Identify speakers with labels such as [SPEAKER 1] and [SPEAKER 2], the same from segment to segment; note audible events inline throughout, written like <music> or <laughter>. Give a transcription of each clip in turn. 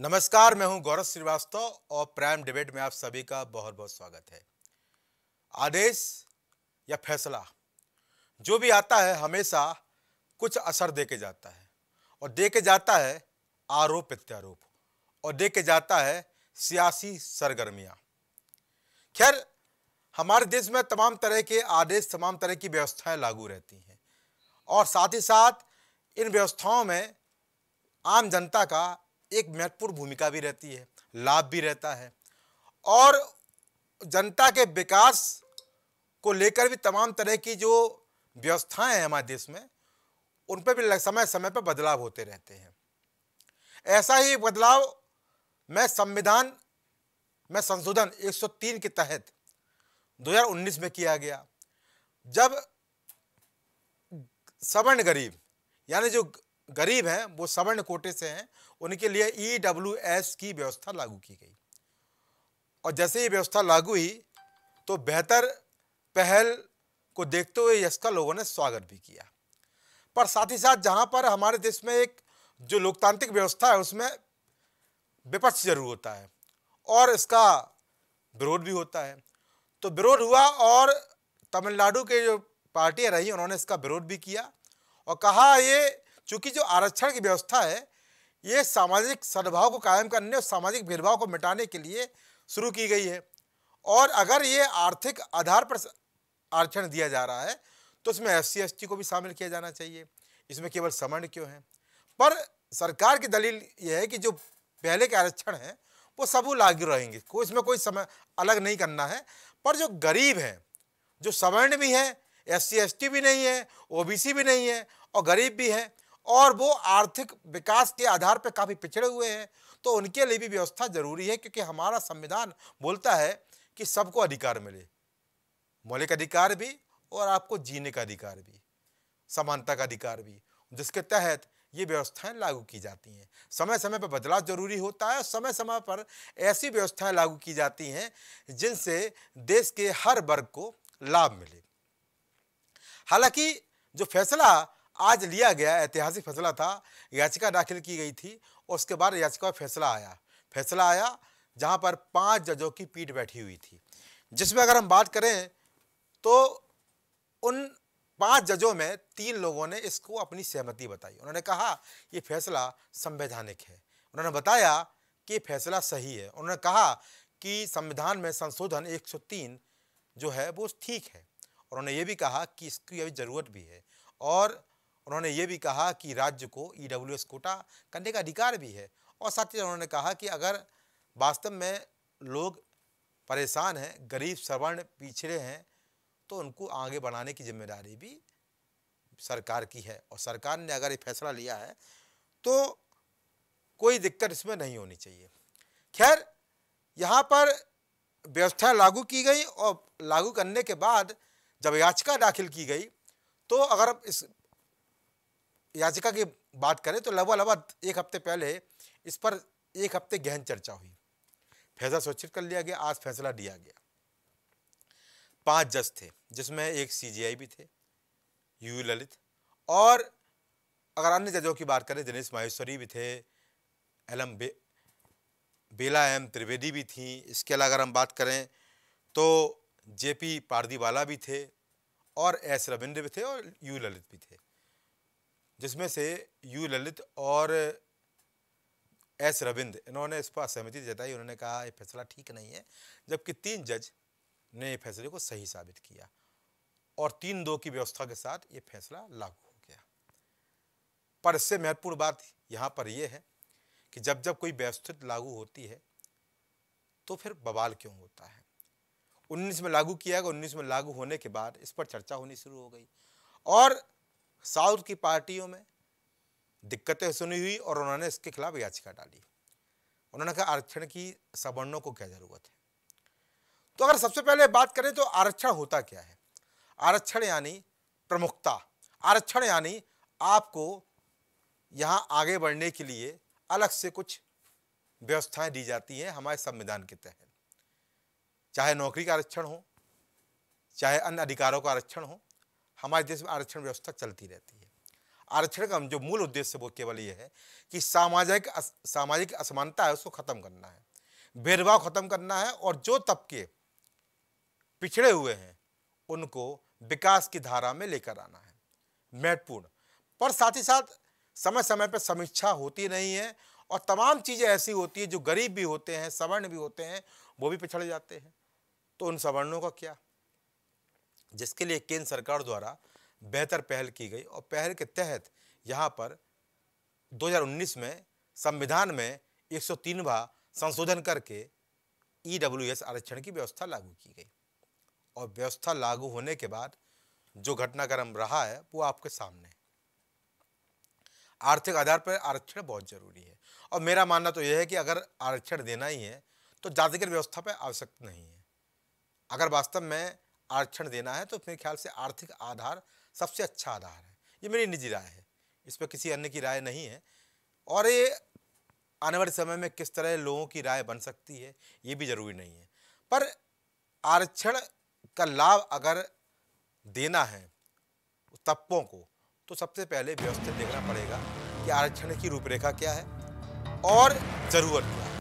[SPEAKER 1] नमस्कार, मैं हूँ गौरव श्रीवास्तव और प्राइम डिबेट में आप सभी का बहुत बहुत स्वागत है। आदेश या फैसला, जो भी आता है, हमेशा कुछ असर दे के जाता है और दे के जाता है आरोप प्रत्यारोप और दे के जाता है सियासी सरगर्मियाँ। खैर, हमारे देश में तमाम तरह के आदेश, तमाम तरह की व्यवस्थाएँ लागू रहती हैं और साथ ही साथ इन व्यवस्थाओं में आम जनता का एक महत्वपूर्ण भूमिका भी रहती है, लाभ भी रहता है। और जनता के विकास को लेकर भी तमाम तरह की जो व्यवस्थाएँ हैं हमारे देश में, उन पर भी समय समय पर बदलाव होते रहते हैं। ऐसा ही बदलाव में संविधान, में संशोधन 103 के तहत 2019 में किया गया। जब सवर्ण गरीब, यानी जो गरीब हैं, वो सवर्ण कोटे से हैं, उनके लिए ई डब्ल्यू एस की व्यवस्था लागू की गई। और जैसे ये व्यवस्था लागू हुई तो बेहतर पहल को देखते हुए इसका लोगों ने स्वागत भी किया। पर साथ ही साथ जहाँ पर हमारे देश में एक जो लोकतांत्रिक व्यवस्था है, उसमें विपक्ष ज़रूर होता है और इसका विरोध भी होता है। तो विरोध हुआ और तमिलनाडु के जो पार्टियाँ रही, उन्होंने इसका विरोध भी किया और कहा, ये चूँकि जो आरक्षण की व्यवस्था है, ये सामाजिक सद्भाव को कायम करने और सामाजिक भेदभाव को मिटाने के लिए शुरू की गई है। और अगर ये आर्थिक आधार पर आरक्षण दिया जा रहा है तो इसमें एस सी को भी शामिल किया जाना चाहिए। इसमें केवल समर्ण क्यों है? पर सरकार की दलील ये है कि जो पहले के आरक्षण हैं, वो सब लागू रहेंगे। कोई इसमें कोई समय अलग नहीं करना है। पर जो गरीब हैं, जो सवर्ण भी हैं एस सी भी नहीं है, ओबीसी भी नहीं है और गरीब भी हैं और वो आर्थिक विकास के आधार पर काफ़ी पिछड़े हुए हैं। तो उनके लिए भी व्यवस्था ज़रूरी है, क्योंकि हमारा संविधान बोलता है कि सबको अधिकार मिले। मौलिक अधिकार भी और आपको जीने का अधिकार भी, समानता का अधिकार भी, जिसके तहत ये व्यवस्थाएँ लागू की जाती हैं। समय समय पर बदलाव ज़रूरी होता है समय समय पर ऐसी व्यवस्थाएँ लागू की जाती हैं, जिनसे देश के हर वर्ग को लाभ मिले। हालाँकि जो फैसला आज लिया गया ऐतिहासिक फैसला था। याचिका दाखिल की गई थी, उसके बाद याचिका फैसला आया। फैसला आया जहाँ पर पाँच जजों की पीठ बैठी हुई थी। जिसमें अगर हम बात करें तो उन पाँच जजों में तीन लोगों ने इसको अपनी सहमति बताई। उन्होंने कहा, ये फैसला संवैधानिक है। उन्होंने बताया कि फैसला सही है। उन्होंने कहा कि संविधान में संशोधन 103 जो है, वो ठीक है। और उन्होंने ये भी कहा कि इसकी अभी ज़रूरत भी है। और उन्होंने ये भी कहा कि राज्य को ई डब्ल्यू कोटा करने का अधिकार भी है। और साथ ही उन्होंने कहा कि अगर वास्तव में लोग परेशान हैं, गरीब, सवर्ण, पिछड़े हैं तो उनको आगे बढ़ाने की ज़िम्मेदारी भी सरकार की है। और सरकार ने अगर ये फैसला लिया है तो कोई दिक्कत इसमें नहीं होनी चाहिए। खैर, यहाँ पर व्यवस्था लागू की गई और लागू करने के बाद जब याचिका दाखिल की गई तो अगर इस याचिका की बात करें तो लगभग लगभग एक हफ़्ते पहले इस पर एक हफ़्ते गहन चर्चा हुई। फैसला सुरक्षित कर लिया गया आज फैसला दिया गया। पाँच जज थे जिसमें एक सीजीआई भी थे यू ललित और अगर अन्य जजों की बात करें दिनेश माहेश्वरी भी थे एल एम बे, बेला एम त्रिवेदी भी थी। इसके अलावा अगर हम बात करें तो जेपी पारदीवाला भी थे और एस रविंद्र भी थे और यू ललित भी थे। जिसमें से यू ललित और एस रविंद्र, इन्होंने इस पर असहमति जताई। उन्होंने कहा, ये फैसला ठीक नहीं है। जबकि तीन जज ने ये फैसले को सही साबित किया और तीन दो की व्यवस्था के साथ ये फैसला लागू हो गया। पर इससे महत्वपूर्ण बात यहाँ पर यह है कि जब जब कोई व्यवस्थित लागू होती है तो फिर बवाल क्यों होता है? उन्नीस में लागू किया गया, उन्नीस में लागू होने के बाद इस पर चर्चा होनी शुरू हो गई। और साउथ की पार्टियों में दिक्कतें सुनी हुई और उन्होंने इसके खिलाफ याचिका डाली। उन्होंने कहा, आरक्षण की सवर्णों को क्या ज़रूरत है? तो अगर सबसे पहले बात करें तो आरक्षण होता क्या है? आरक्षण यानी प्रमुखता। आरक्षण यानी आपको यहाँ आगे बढ़ने के लिए अलग से कुछ व्यवस्थाएँ दी जाती हैं हमारे संविधान के तहत। चाहे नौकरी का आरक्षण हो, चाहे अन्य अधिकारों का आरक्षण हो हमारे देश में आरक्षण व्यवस्था चलती रहती है। आरक्षण का जो मूल उद्देश्य वो केवल ये है कि सामाजिक सामाजिक असमानता है उसको खत्म करना है। भेदभाव खत्म करना है और जो तबके पिछड़े हुए हैं, उनको विकास की धारा में लेकर आना है। महत्वपूर्ण। पर साथ ही साथ समय समय पर समीक्षा होती नहीं है और तमाम चीज़ें ऐसी होती है जो गरीब भी होते हैं, सवर्ण भी होते हैं, वो भी पिछड़ जाते हैं। तो उन सवर्णों का क्या? जिसके लिए केंद्र सरकार द्वारा बेहतर पहल की गई और पहल के तहत यहाँ पर 2019 में संविधान में 103वां संशोधन करके ईडब्ल्यूएस आरक्षण की व्यवस्था लागू की गई। और व्यवस्था लागू होने के बाद जो घटनाक्रम रहा है, वो आपके सामने है। आर्थिक आधार पर आरक्षण बहुत ज़रूरी है। और मेरा मानना तो यह है कि अगर आरक्षण देना ही है तो जातिगत व्यवस्था पर आवश्यक नहीं है। अगर वास्तव में आरक्षण देना है तो मेरे ख्याल से आर्थिक आधार सबसे अच्छा आधार है। ये मेरी निजी राय है। इस पर किसी अन्य की राय नहीं है। और ये आने वाले समय में किस तरह लोगों की राय बन सकती है, ये भी ज़रूरी नहीं है। पर आरक्षण का लाभ अगर देना है तबकों को तो सबसे पहले व्यवस्थित देखना पड़ेगा कि आरक्षण की रूपरेखा क्या है और ज़रूरत क्या है।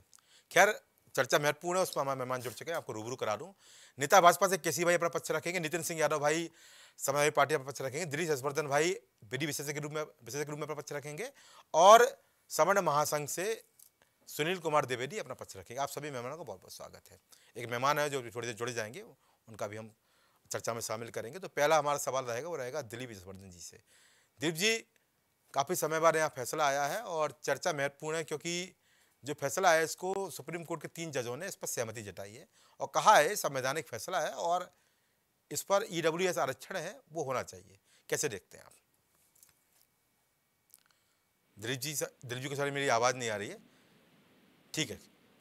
[SPEAKER 1] खैर, चर्चा महत्वपूर्ण है उसमें हमारे मेहमान जुड़ चुके हैं, आपको रूबरू करा दूँ। नेता भाजपा से केसी भाई अपना पक्ष रखेंगे, नितिन सिंह यादव भाई समाजवादी पार्टी अपना पक्ष रखेंगे, दिलीप हर्षवर्धन भाई विधि विशेषज्ञ के रूप में, विशेषज्ञ के रूप में अपना पक्ष रखेंगे और सवर्ण महासंघ से सुनील कुमार द्विवेदी अपना पक्ष रखेंगे। आप सभी मेहमानों का बहुत बहुत स्वागत है। एक मेहमान है जो थोड़ी देर जुड़े जाएँगे, उनका भी हम चर्चा में शामिल करेंगे। तो पहला हमारा सवाल रहेगा, वो रहेगा दिलीप हर्षवर्धन जी से। दिलीप जी, काफ़ी समय बाद यहाँ फैसला आया है और चर्चा महत्वपूर्ण है क्योंकि जो फैसला है इसको सुप्रीम कोर्ट के तीन जजों ने इस पर सहमति जताई है और कहा है संवैधानिक फैसला है और इस पर ई डब्ल्यू एस आरक्षण है वो होना चाहिए। कैसे देखते हैं आप? दिलीप जी दिलीप जी को सारी मेरी आवाज़ नहीं आ रही है। ठीक है।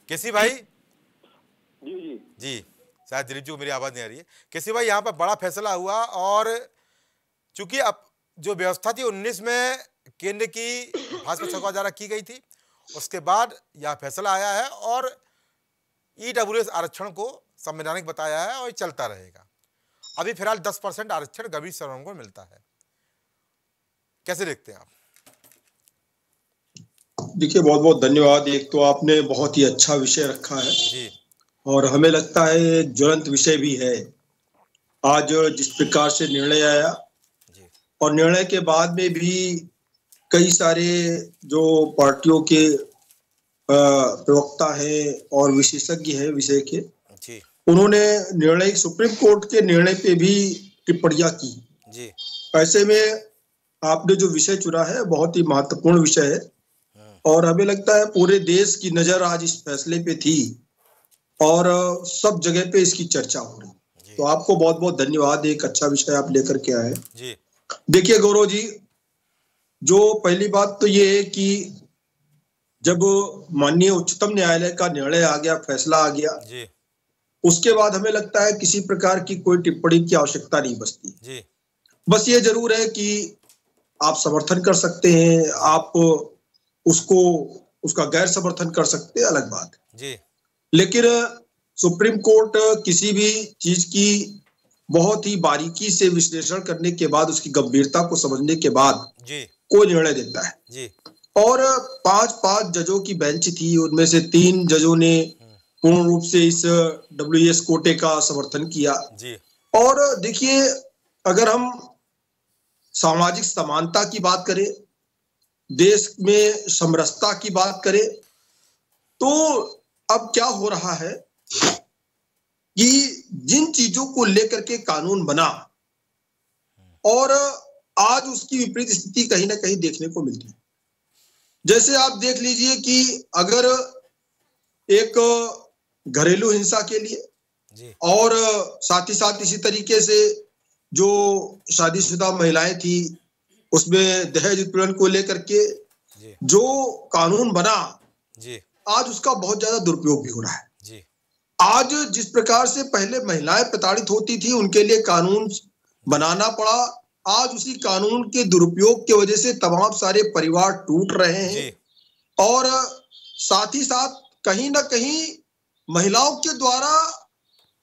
[SPEAKER 1] केसी भाई?
[SPEAKER 2] जी जी।
[SPEAKER 1] जी। शायद दिलीप जी को मेरी आवाज़ नहीं आ रही है। केसी भाई यहाँ पर बड़ा फैसला हुआ और चूँकि अब जो व्यवस्था थी उन्नीस में केंद्र की भाजपा सरकार द्वारा की गई थी उसके बाद यह फैसला आया है और ईडब्ल्यू e आरक्षण को संवैधानिक बताया है और चलता रहेगा। अभी फ़िलहाल 10 परसेंट आरक्षण गंभीर श्रवण को मिलता है। कैसे देखते हैं आप?
[SPEAKER 2] देखिए बहुत बहुत धन्यवाद। एक तो आपने बहुत ही अच्छा विषय रखा है जी। और हमें लगता है ज्वलंत विषय भी है। आज जिस प्रकार से निर्णय आया और निर्णय के बाद में भी कई सारे जो पार्टियों के प्रवक्ता है और विशेषज्ञ है विषय के जी। उन्होंने निर्णय सुप्रीम कोर्ट के निर्णय पे भी टिप्पणियाँ की। जी। ऐसे में आपने जो विषय चुना है बहुत ही महत्वपूर्ण विषय है। हाँ। और हमें लगता है पूरे देश की नज़र आज इस फैसले पे थी और सब जगह पे इसकी चर्चा हो रही। तो आपको बहुत बहुत धन्यवाद एक अच्छा विषय आप लेकर के आए देखिए गौरव जी जो पहली बात तो ये है कि जब माननीय उच्चतम न्यायालय का निर्णय आ गया फैसला आ गया जी। उसके बाद हमें लगता है किसी प्रकार की कोई टिप्पणी की आवश्यकता नहीं बचती जी। बस ये ज़रूर है कि आप समर्थन कर सकते हैं आप उसको उसका गैर समर्थन कर सकते हैं अलग बात जी। लेकिन सुप्रीम कोर्ट किसी भी चीज़ की बहुत ही बारीकी से विश्लेषण करने के बाद उसकी गंभीरता को समझने के बाद जी को निर्णय देता है। जी। और पाँच पाँच जजों की बेंच थी उनमें से तीन जजों ने पूर्ण रूप से इस डब्ल्यू एस कोटे का समर्थन किया। जी। और देखिए अगर हम सामाजिक समानता की बात करें देश में समरसता की बात करें तो अब क्या हो रहा है कि जिन चीज़ों को लेकर के कानून बना और आज उसकी विपरीत स्थिति कहीं ना कहीं देखने को मिलती है। जैसे आप देख लीजिए कि अगर एक घरेलू हिंसा के लिए और साथ ही साथ इसी तरीके से जो शादीशुदा महिलाएँ थी उसमें दहेज उत्पीड़न को लेकर के जो कानून बना जी। आज उसका बहुत ज़्यादा दुरुपयोग भी हो रहा है। जी। आज जिस प्रकार से पहले महिलाएँ प्रताड़ित होती थी उनके लिए कानून बनाना पड़ा आज उसी कानून के दुरुपयोग की वजह से तमाम सारे परिवार टूट रहे हैं। और साथ ही साथ कहीं ना कहीं महिलाओं के द्वारा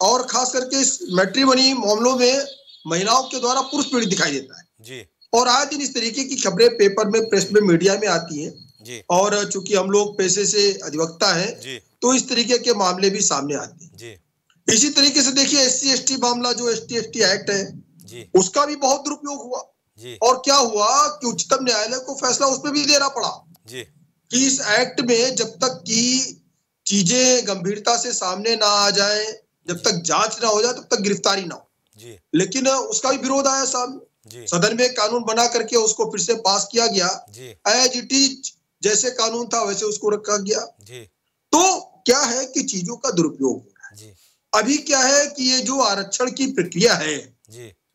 [SPEAKER 2] और खास करके इस मैट्रिमनी मामलों में महिलाओं के द्वारा पुरुष पीड़ित दिखाई देता है। जी। और आए दिन इस तरीके की खबरें पेपर में प्रेस में मीडिया में आती हैं। जी। और चूँकि हम लोग पैसे से अधिवक्ता हैं तो इस तरीके के मामले भी सामने आते हैं। इसी तरीके से देखिए एस सी मामला जो एस टी एक्ट है जी। उसका भी बहुत दुरुपयोग हुआ। जी। और क्या हुआ कि उच्चतम न्यायालय को फैसला उसमें भी देना पड़ा। जी। कि इस एक्ट में जब तक की चीज़ें गंभीरता से सामने ना आ जाए जब तक जाँच ना हो जाए तब तक गिरफ्तारी ना हो। जी। लेकिन उसका भी विरोध आया सामने। सदन में कानून बना करके उसको फिर से पास किया गया। एज इट इज़ जैसे कानून था वैसे उसको रखा गया। तो क्या है कि चीज़ों का दुरुपयोग हो रहा है। अभी क्या है कि ये जो आरक्षण की प्रक्रिया है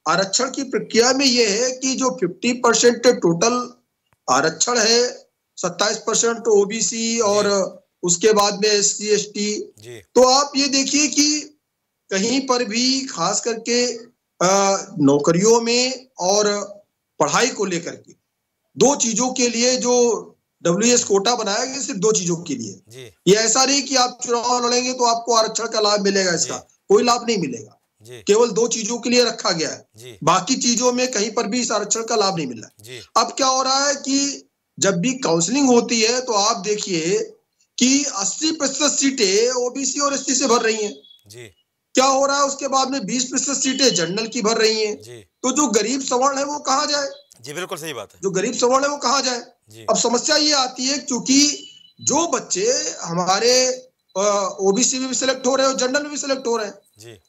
[SPEAKER 2] आरक्षण की प्रक्रिया में यह है कि जो 50 परसेंट टोटल आरक्षण है 27 परसेंट ओबीसी और उसके बाद में एस सी एस टी तो आप ये देखिए कि कहीं पर भी खास करके नौकरियों में और पढ़ाई को लेकर के दो चीज़ों के लिए जो डब्ल्यू एस कोटा बनाया गया सिर्फ़ दो चीज़ों के लिए। ये ऐसा नहीं कि आप चुनाव लड़ेंगे तो आपको आरक्षण का लाभ मिलेगा इसका। कोई लाभ नहीं मिलेगा। केवल दो चीज़ों के लिए रखा गया है। बाकी चीज़ों में कहीं पर भी इस आरक्षण का लाभ नहीं मिल रहा अब क्या हो रहा है कि जब भी काउंसलिंग होती है तो आप देखिए कि 80 प्रतिशत सीटें ओबीसी और एसटी से भर रही हैं। जी। क्या हो रहा है उसके बाद में 20 प्रतिशत सीटें जनरल की भर रही हैं। तो जो गरीब सवर्ण है वो कहा जाए?
[SPEAKER 1] जी बिल्कुल सही बात है।
[SPEAKER 2] जो गरीब सवर्ण है वो कहा जाए? अब समस्या ये आती है क्योंकि जो बच्चे हमारे ओबीसी में भी सिलेक्ट हो रहे हैं और जनरल में भी सिलेक्ट हो रहे हैं।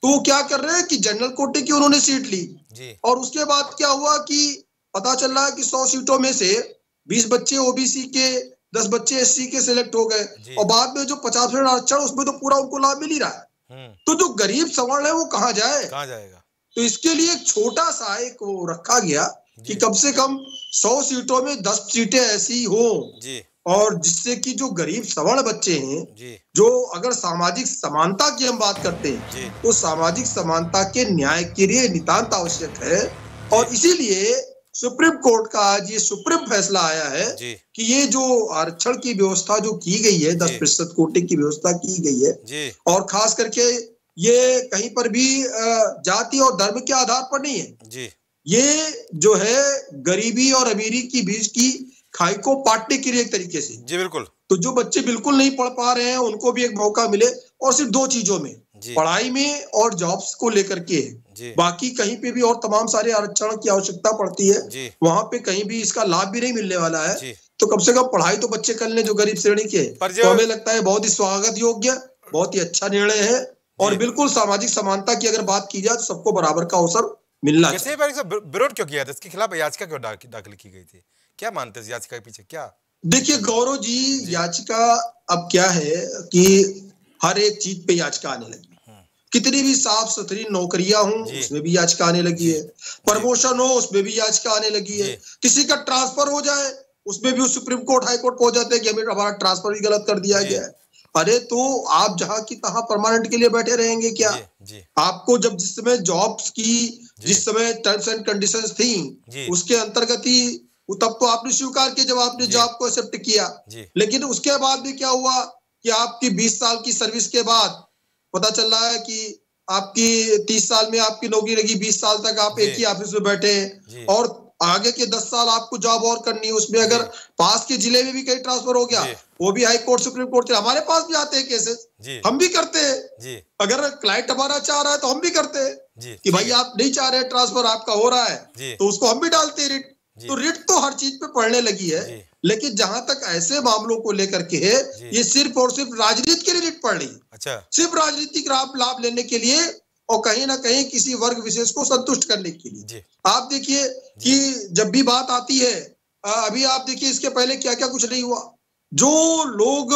[SPEAKER 2] तो वो क्या कर रहे हैं कि जनरल कोटे की उन्होंने सीट ली। और उसके बाद क्या हुआ कि पता चल रहा है कि सौ सीटों में से बीस बच्चे ओबीसी के दस बच्चे एससी के सिलेक्ट हो गए। और बाद में जो पचास परसेंट आरक्षण उसमें तो पूरा उनको लाभ मिल ही रहा है। हम्म। तो जो गरीब सवर्ण है वो कहा जाए?
[SPEAKER 1] कहा जाएगा?
[SPEAKER 2] तो इसके लिए एक छोटा सा एक वो रखा गया कि कम से कम सौ सीटों में दस सीटें ऐसी हो। और जिससे कि जो गरीब सवर्ण बच्चे हैं जो। अगर सामाजिक समानता की हम बात करते हैं तो सामाजिक समानता के न्याय के लिए नितान्त आवश्यक है। और इसीलिए सुप्रीम कोर्ट का आज ये सुप्रीम फैसला आया है कि ये जो आरक्षण की व्यवस्था जो की गई है दस प्रतिशत कोटे की व्यवस्था की गई है और खास करके ये कहीं पर भी जाति और धर्म के आधार पर नहीं है। ये जो है गरीबी और अमीरी की बीच की खाई को पाटने के लिए एक तरीके से।
[SPEAKER 1] जी बिल्कुल।
[SPEAKER 2] तो जो बच्चे बिल्कुल नहीं पढ़ पा रहे हैं उनको भी एक मौका मिले और सिर्फ़ दो चीज़ों में पढ़ाई में और जॉब्स को लेकर के। बाकी कहीं पे भी और तमाम सारे आरक्षण की आवश्यकता पड़ती है वहाँ पे कहीं भी इसका लाभ भी नहीं मिलने वाला है। तो कम से कम पढ़ाई तो बच्चे कर ले जो गरीब श्रेणी के। तो हमें लगता है बहुत ही स्वागत योग्य बहुत ही अच्छा निर्णय है और बिल्कुल सामाजिक समानता की अगर बात की जाए तो सबको बराबर का अवसर मिलना
[SPEAKER 1] विरोध क्यों किया था? इसके खिलाफ याचिका क्यों दाखिल की गई थी? क्या मानते हैं याचिका के पीछे? क्या?
[SPEAKER 2] देखिए गौरव जी याचिका अब क्या है कि हर एक चीज़ पे याचिका आने लगी। कितनी भी साफ़ सुथरी नौकरियाँ हो उसमें भी याचिका आने लगी है। प्रमोशन हो उसमें भी याचिका आने लगी है। किसी का ट्रांसफ़र हो जाए उसमें भी उस सुप्रीम कोर्ट हाई कोर्ट पहुँच जाते हैं कि हमें हमारा ट्रांसफ़र भी गलत कर दिया गया है। अरे तो आप जहाँ की तहां परमानेंट के लिए बैठे रहेंगे क्या? जी, जी. आपको जब जिस समय जॉब्स की जिस समय टर्म्स एंड कंडीशंस थी उसके अंतर्गत ही तब तो आपने स्वीकार किया जब आपने जॉब को एक्सेप्ट किया। लेकिन उसके बाद भी क्या हुआ कि आपकी 20 साल की सर्विस के बाद पता चल रहा है कि आपकी तीस साल में आपकी नौकरी लगी बीस साल तक आप एक ही ऑफ़िस में बैठे हैं। और आगे के दस साल आपको जॉब और करनी है उसमें अगर पास के ज़िले में भी कहीं ट्रांसफ़र हो गया वो भी हाई कोर्ट सुप्रीम कोर्ट हमारे पास भी आते हैं केसेस हम भी करते हैं। अगर क्लाइंट हमारा चाह रहा है तो हम भी करते हैं कि भाई आप नहीं चाह रहे ट्रांसफ़र आपका हो रहा है तो उसको हम भी डालते हैं रिट तो रिट तो हर चीज़ पे पढ़ने लगी है लेकिन जहाँ तक ऐसे मामलों को लेकर के है ये सिर्फ़ और सिर्फ़ राजनीति के लिए रिट पड़ रही अच्छा। सिर्फ़ राजनीतिक लाभ लेने के लिए और कहीं ना कहीं किसी वर्ग विशेष को संतुष्ट करने के लिए। आप देखिए कि जब भी बात आती है अभी आप देखिए इसके पहले क्या क्या कुछ नहीं हुआ। जो लोग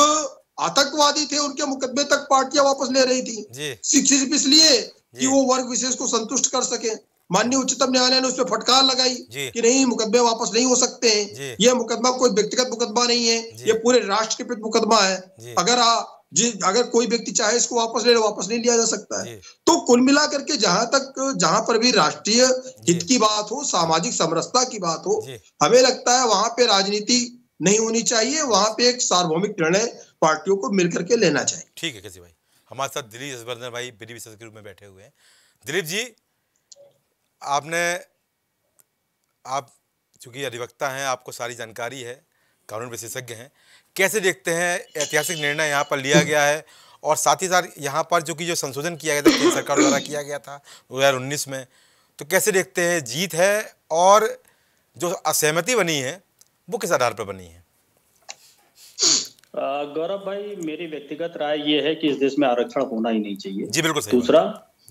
[SPEAKER 2] आतंकवादी थे उनके मुकदमे तक पार्टियाँ वापस ले रही थी। सिर्फ़ इसलिए कि वो वर्ग विशेष को संतुष्ट कर सके। माननीय उच्चतम न्यायालय ने उस पर फटकार लगाई कि नहीं मुकदमे वापस नहीं हो सकते। हैं ये मुकदमा कोई व्यक्तिगत मुकदमा नहीं है ये पूरे राष्ट्र के प्रति मुकदमा है। अगर आ, जी अगर कोई व्यक्ति चाहे इसको वापस ले वापस नहीं लिया जा सकता है। तो कुल मिलाकर के जहाँ तक जहाँ पर भी राष्ट्रीय हित की बात हो सामाजिक समरसता की बात हो हमें लगता है वहाँ पे राजनीति नहीं होनी चाहिए वहाँ पे एक सार्वभौमिक निर्णय पार्टियों को मिलकर के लेना चाहिए।
[SPEAKER 1] ठीक है कैसे भाई। हमारे साथ दिलीप भाई के रूप में बैठे हुए हैं। दिलीप जी आपने आप चूँकि अधिवक्ता हैं आपको सारी जानकारी है कानून विशेषज्ञ हैं कैसे देखते हैं ऐतिहासिक निर्णय यहाँ पर लिया गया है? और साथ ही साथ यहाँ पर जो कि जो संशोधन किया गया था केंद्र सरकार द्वारा किया गया था दो हज़ार उन्नीस में तो कैसे देखते हैं जीत है और जो असहमति बनी है वो किस आधार पर बनी है?
[SPEAKER 3] गौरव भाई मेरी व्यक्तिगत राय ये है कि इस देश में आरक्षण होना ही नहीं चाहिए।
[SPEAKER 1] जी बिल्कुल
[SPEAKER 3] दूसरा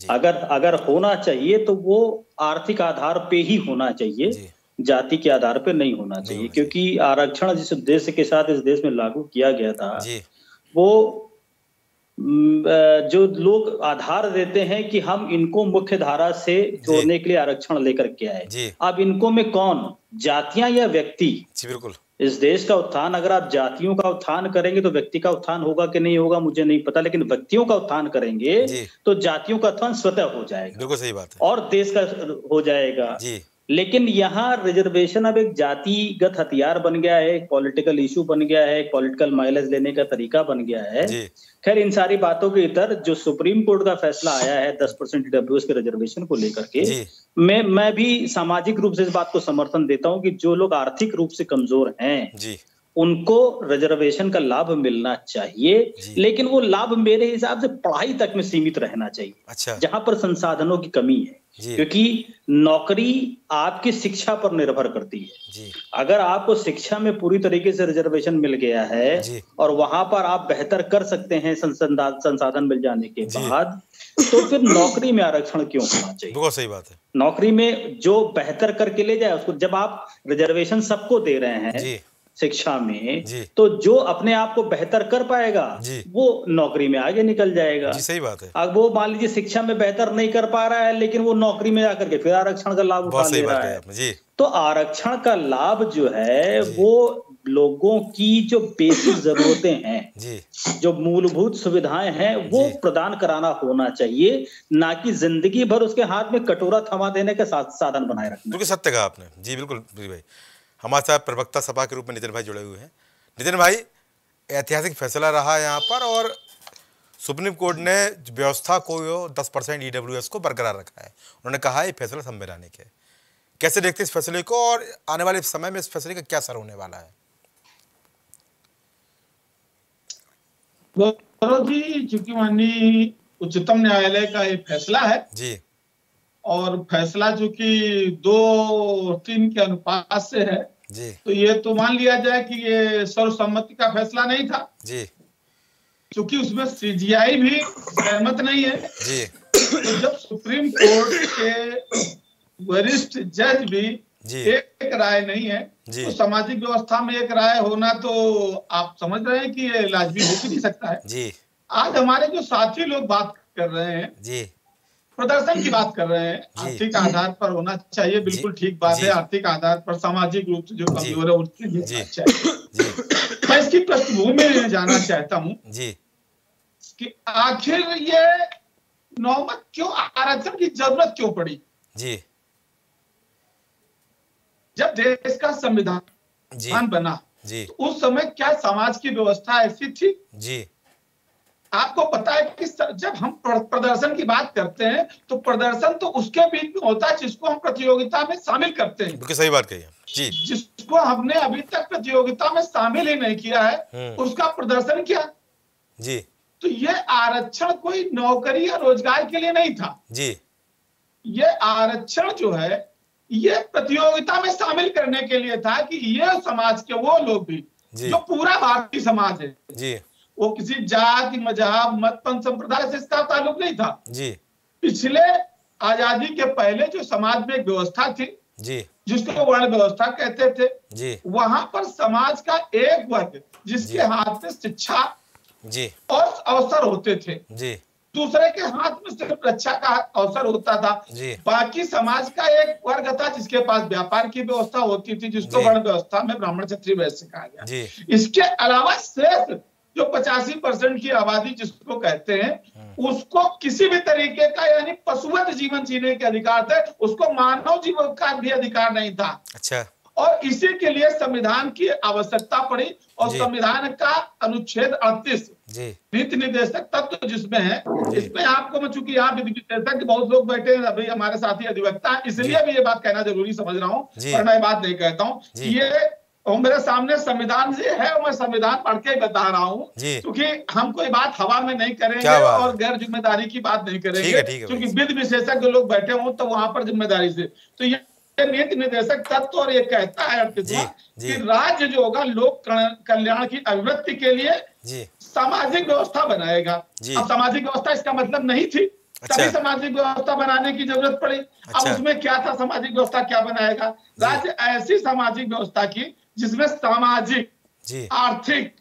[SPEAKER 3] अगर अगर होना चाहिए तो वो आर्थिक आधार पे ही होना चाहिए। जाति के आधार पे नहीं होना चाहिए क्योंकि आरक्षण जिस उद्देश्य के साथ इस देश में लागू किया गया था वो जो लोग आधार देते हैं कि हम इनको मुख्य धारा से जोड़ने के लिए आरक्षण लेकर के आए। अब इनको में कौन? जातियाँ या व्यक्ति?
[SPEAKER 1] बिल्कुल।
[SPEAKER 3] इस देश का उत्थान अगर आप जातियों का उत्थान करेंगे तो व्यक्ति का उत्थान होगा कि नहीं होगा मुझे नहीं पता लेकिन व्यक्तियों का उत्थान करेंगे तो जातियों का उत्थान स्वतः हो जाएगा।
[SPEAKER 1] बिल्कुल सही बात है।
[SPEAKER 3] और देश का हो जाएगा। जी। लेकिन यहाँ रिजर्वेशन अब एक जातिगत हथियार बन गया है एक पॉलिटिकल इशू बन गया है एक पॉलिटिकल माइलेज लेने का तरीका बन गया है। खैर इन सारी बातों के इतर जो सुप्रीम कोर्ट का फैसला आया है दस परसेंट डब्ल्यू के रिजर्वेशन को लेकर के मैं मैं भी सामाजिक रूप से इस बात को समर्थन देता हूँ कि जो लोग आर्थिक रूप से कमज़ोर हैं जी। उनको रिजर्वेशन का लाभ मिलना चाहिए लेकिन वो लाभ मेरे हिसाब से पढ़ाई तक में सीमित रहना चाहिए
[SPEAKER 1] अच्छा।
[SPEAKER 3] जहाँ पर संसाधनों की कमी है क्योंकि नौकरी आपकी शिक्षा पर निर्भर करती है। अगर आपको शिक्षा में पूरी तरीके से रिजर्वेशन मिल गया है और वहाँ पर आप बेहतर कर सकते हैं संसाधन मिल जाने के बाद तो फिर नौकरी में आरक्षण क्यों होना चाहिए?
[SPEAKER 1] बहुत सही बात है।
[SPEAKER 3] नौकरी में जो बेहतर करके ले जाए उसको जब आप रिजर्वेशन सबको दे रहे हैं शिक्षा में तो जो अपने आप को बेहतर कर पाएगा वो नौकरी में आगे निकल जाएगा।
[SPEAKER 1] जी, सही बात है।
[SPEAKER 3] अब वो मान लीजिए शिक्षा में बेहतर नहीं कर पा रहा है लेकिन वो नौकरी में जाकर के फिर आरक्षण का लाभ उठा ले रहा है तो आरक्षण का लाभ जो है वो लोगों की जो बेसिक <coughs> जरूरतें हैं
[SPEAKER 1] जी।
[SPEAKER 3] जो मूलभूत सुविधाएँ हैं वो प्रदान कराना होना चाहिए ना कि ज़िंदगी भर उसके हाथ में कटोरा थमा देने का साधन बनाए रखना।
[SPEAKER 1] सत्य कहा आपने। जी बिल्कुल भाई। हमारे साथ प्रवक्ता सभा के रूप में नितिन भाई जुड़े हुए हैं। नितिन भाई ऐतिहासिक फैसला रहा यहाँ पर और सुप्रीम कोर्ट ने व्यवस्था को दस परसेंट ई को बरकरार रखा है। उन्होंने कहा है फैसला संवैधानिक है। कैसे देखते हैं इस फैसले को और आने वाले समय में इस फैसले का क्या असर होने वाला है?
[SPEAKER 4] जी चूँकि माननीय उच्चतम न्यायालय का ये फैसला है
[SPEAKER 1] जी।
[SPEAKER 4] और फैसला जो कि दो तीन के अनुपात से है
[SPEAKER 1] जी।
[SPEAKER 4] तो ये तो मान लिया जाए कि ये सर्वसम्मति का फैसला नहीं था।
[SPEAKER 1] जी।
[SPEAKER 4] क्योंकि उसमें सीजीआई भी सहमत नहीं है।
[SPEAKER 1] जी।
[SPEAKER 4] तो जब सुप्रीम कोर्ट के वरिष्ठ जज भी
[SPEAKER 1] जी।
[SPEAKER 4] एक राय नहीं है।
[SPEAKER 1] जी।
[SPEAKER 4] तो सामाजिक व्यवस्था में एक राय होना तो आप समझ रहे हैं कि ये लाजमी हो नहीं सकता है।
[SPEAKER 1] जी।
[SPEAKER 4] आज हमारे जो साथी लोग बात कर रहे हैं
[SPEAKER 1] जी।
[SPEAKER 4] प्रदर्शन की बात कर रहे हैं आर्थिक आधार पर होना चाहिए बिल्कुल ठीक बात है आर्थिक आधार पर सामाजिक रूप से जो कमज़ोर है उसके लिए चाहिए मैं इसकी पृष्ठभूमि में जाना चाहता हूँ कि आखिर ये नौमत क्यों आरक्षण की ज़रूरत क्यों पड़ी?
[SPEAKER 1] जी।
[SPEAKER 4] जब देश का संविधान बना
[SPEAKER 1] जी।
[SPEAKER 4] तो उस समय क्या समाज की व्यवस्था ऐसी थी?
[SPEAKER 1] जी।
[SPEAKER 4] आपको पता है कि जब हम प्रदर्शन की बात करते हैं तो प्रदर्शन तो उसके बीच में होता है जिसको हम प्रतियोगिता में शामिल करते हैं।
[SPEAKER 1] सही बात कही जी।
[SPEAKER 4] जिसको हमने अभी तक प्रतियोगिता में शामिल ही नहीं किया है हम्म। उसका प्रदर्शन किया?
[SPEAKER 1] जी।
[SPEAKER 4] तो ये आरक्षण कोई नौकरी या रोज़गार के लिए नहीं था।
[SPEAKER 1] जी।
[SPEAKER 4] ये आरक्षण जो है ये प्रतियोगिता में शामिल करने के लिए था कि ये समाज के वो लोग भी जो। पूरा भारतीय समाज है।
[SPEAKER 1] जी।
[SPEAKER 4] वो किसी जाति मज़हब मत पंथ संप्रदाय से इसका ताल्लुक नहीं था।
[SPEAKER 1] जी।
[SPEAKER 4] पिछले आज़ादी के पहले जो समाज में एक व्यवस्था थी
[SPEAKER 1] जी।
[SPEAKER 4] जिसको वर्ण व्यवस्था कहते थे
[SPEAKER 1] जी।
[SPEAKER 4] वहाँ पर समाज का एक वर्ग जिसके हाथ में शिक्षा
[SPEAKER 1] जी।
[SPEAKER 4] और अवसर होते थे
[SPEAKER 1] जी।
[SPEAKER 4] दूसरे के हाथ में सिर्फ़ रक्षा का अवसर होता था। बाकी समाज का एक वर्ग था जिसके पास व्यापार की व्यवस्था होती थी जिसको वर्ण व्यवस्था में ब्राह्मण क्षत्रिय वैश्य कहा गया। इसके अलावा शेष जो पचासी परसेंट की आबादी जिसको कहते हैं हम्म। उसको किसी भी तरीके का यानी पशुवत जीवन जीने के अधिकार थे उसको मानव जीवन का भी अधिकार नहीं था।
[SPEAKER 1] अच्छा।
[SPEAKER 4] और इसी के लिए संविधान की आवश्यकता पड़ी और संविधान का अनुच्छेद अड़तीस। नीति निर्देशक तत्व जिसमें है इसमें आपको मैं चूँकि यहाँ विधि विशेषज्ञ बहुत लोग बैठे हैं अभी हमारे साथी अधिवक्ता इसलिए भी ये बात कहना ज़रूरी समझ रहा हूँ और मैं बात नहीं कहता हूँ। ये और मेरे सामने संविधान से है और मैं संविधान पढ़ के बता रहा हूँ। क्योंकि हम कोई बात हवा में नहीं करेंगे और गैर ज़िम्मेदारी की बात नहीं करेंगे। क्योंकि विधि विशेषज्ञ लोग बैठे हों तो वहाँ पर ज़िम्मेदारी से। तो ये नीति निर्देशक तत्व और ये कहता है कि राज्य जो होगा लोक कल्याण की अभिवृद्धि के लिए सामाजिक व्यवस्था बनाएगा। अब सामाजिक व्यवस्था इसका मतलब नहीं थी। अच्छा। तभी सामाजिक व्यवस्था बनाने की ज़रूरत पड़ी। अच्छा। अब उसमें क्या था? सामाजिक व्यवस्था क्या बनाएगा? राज्य ऐसी सामाजिक व्यवस्था की जिसमें सामाजिक आर्थिक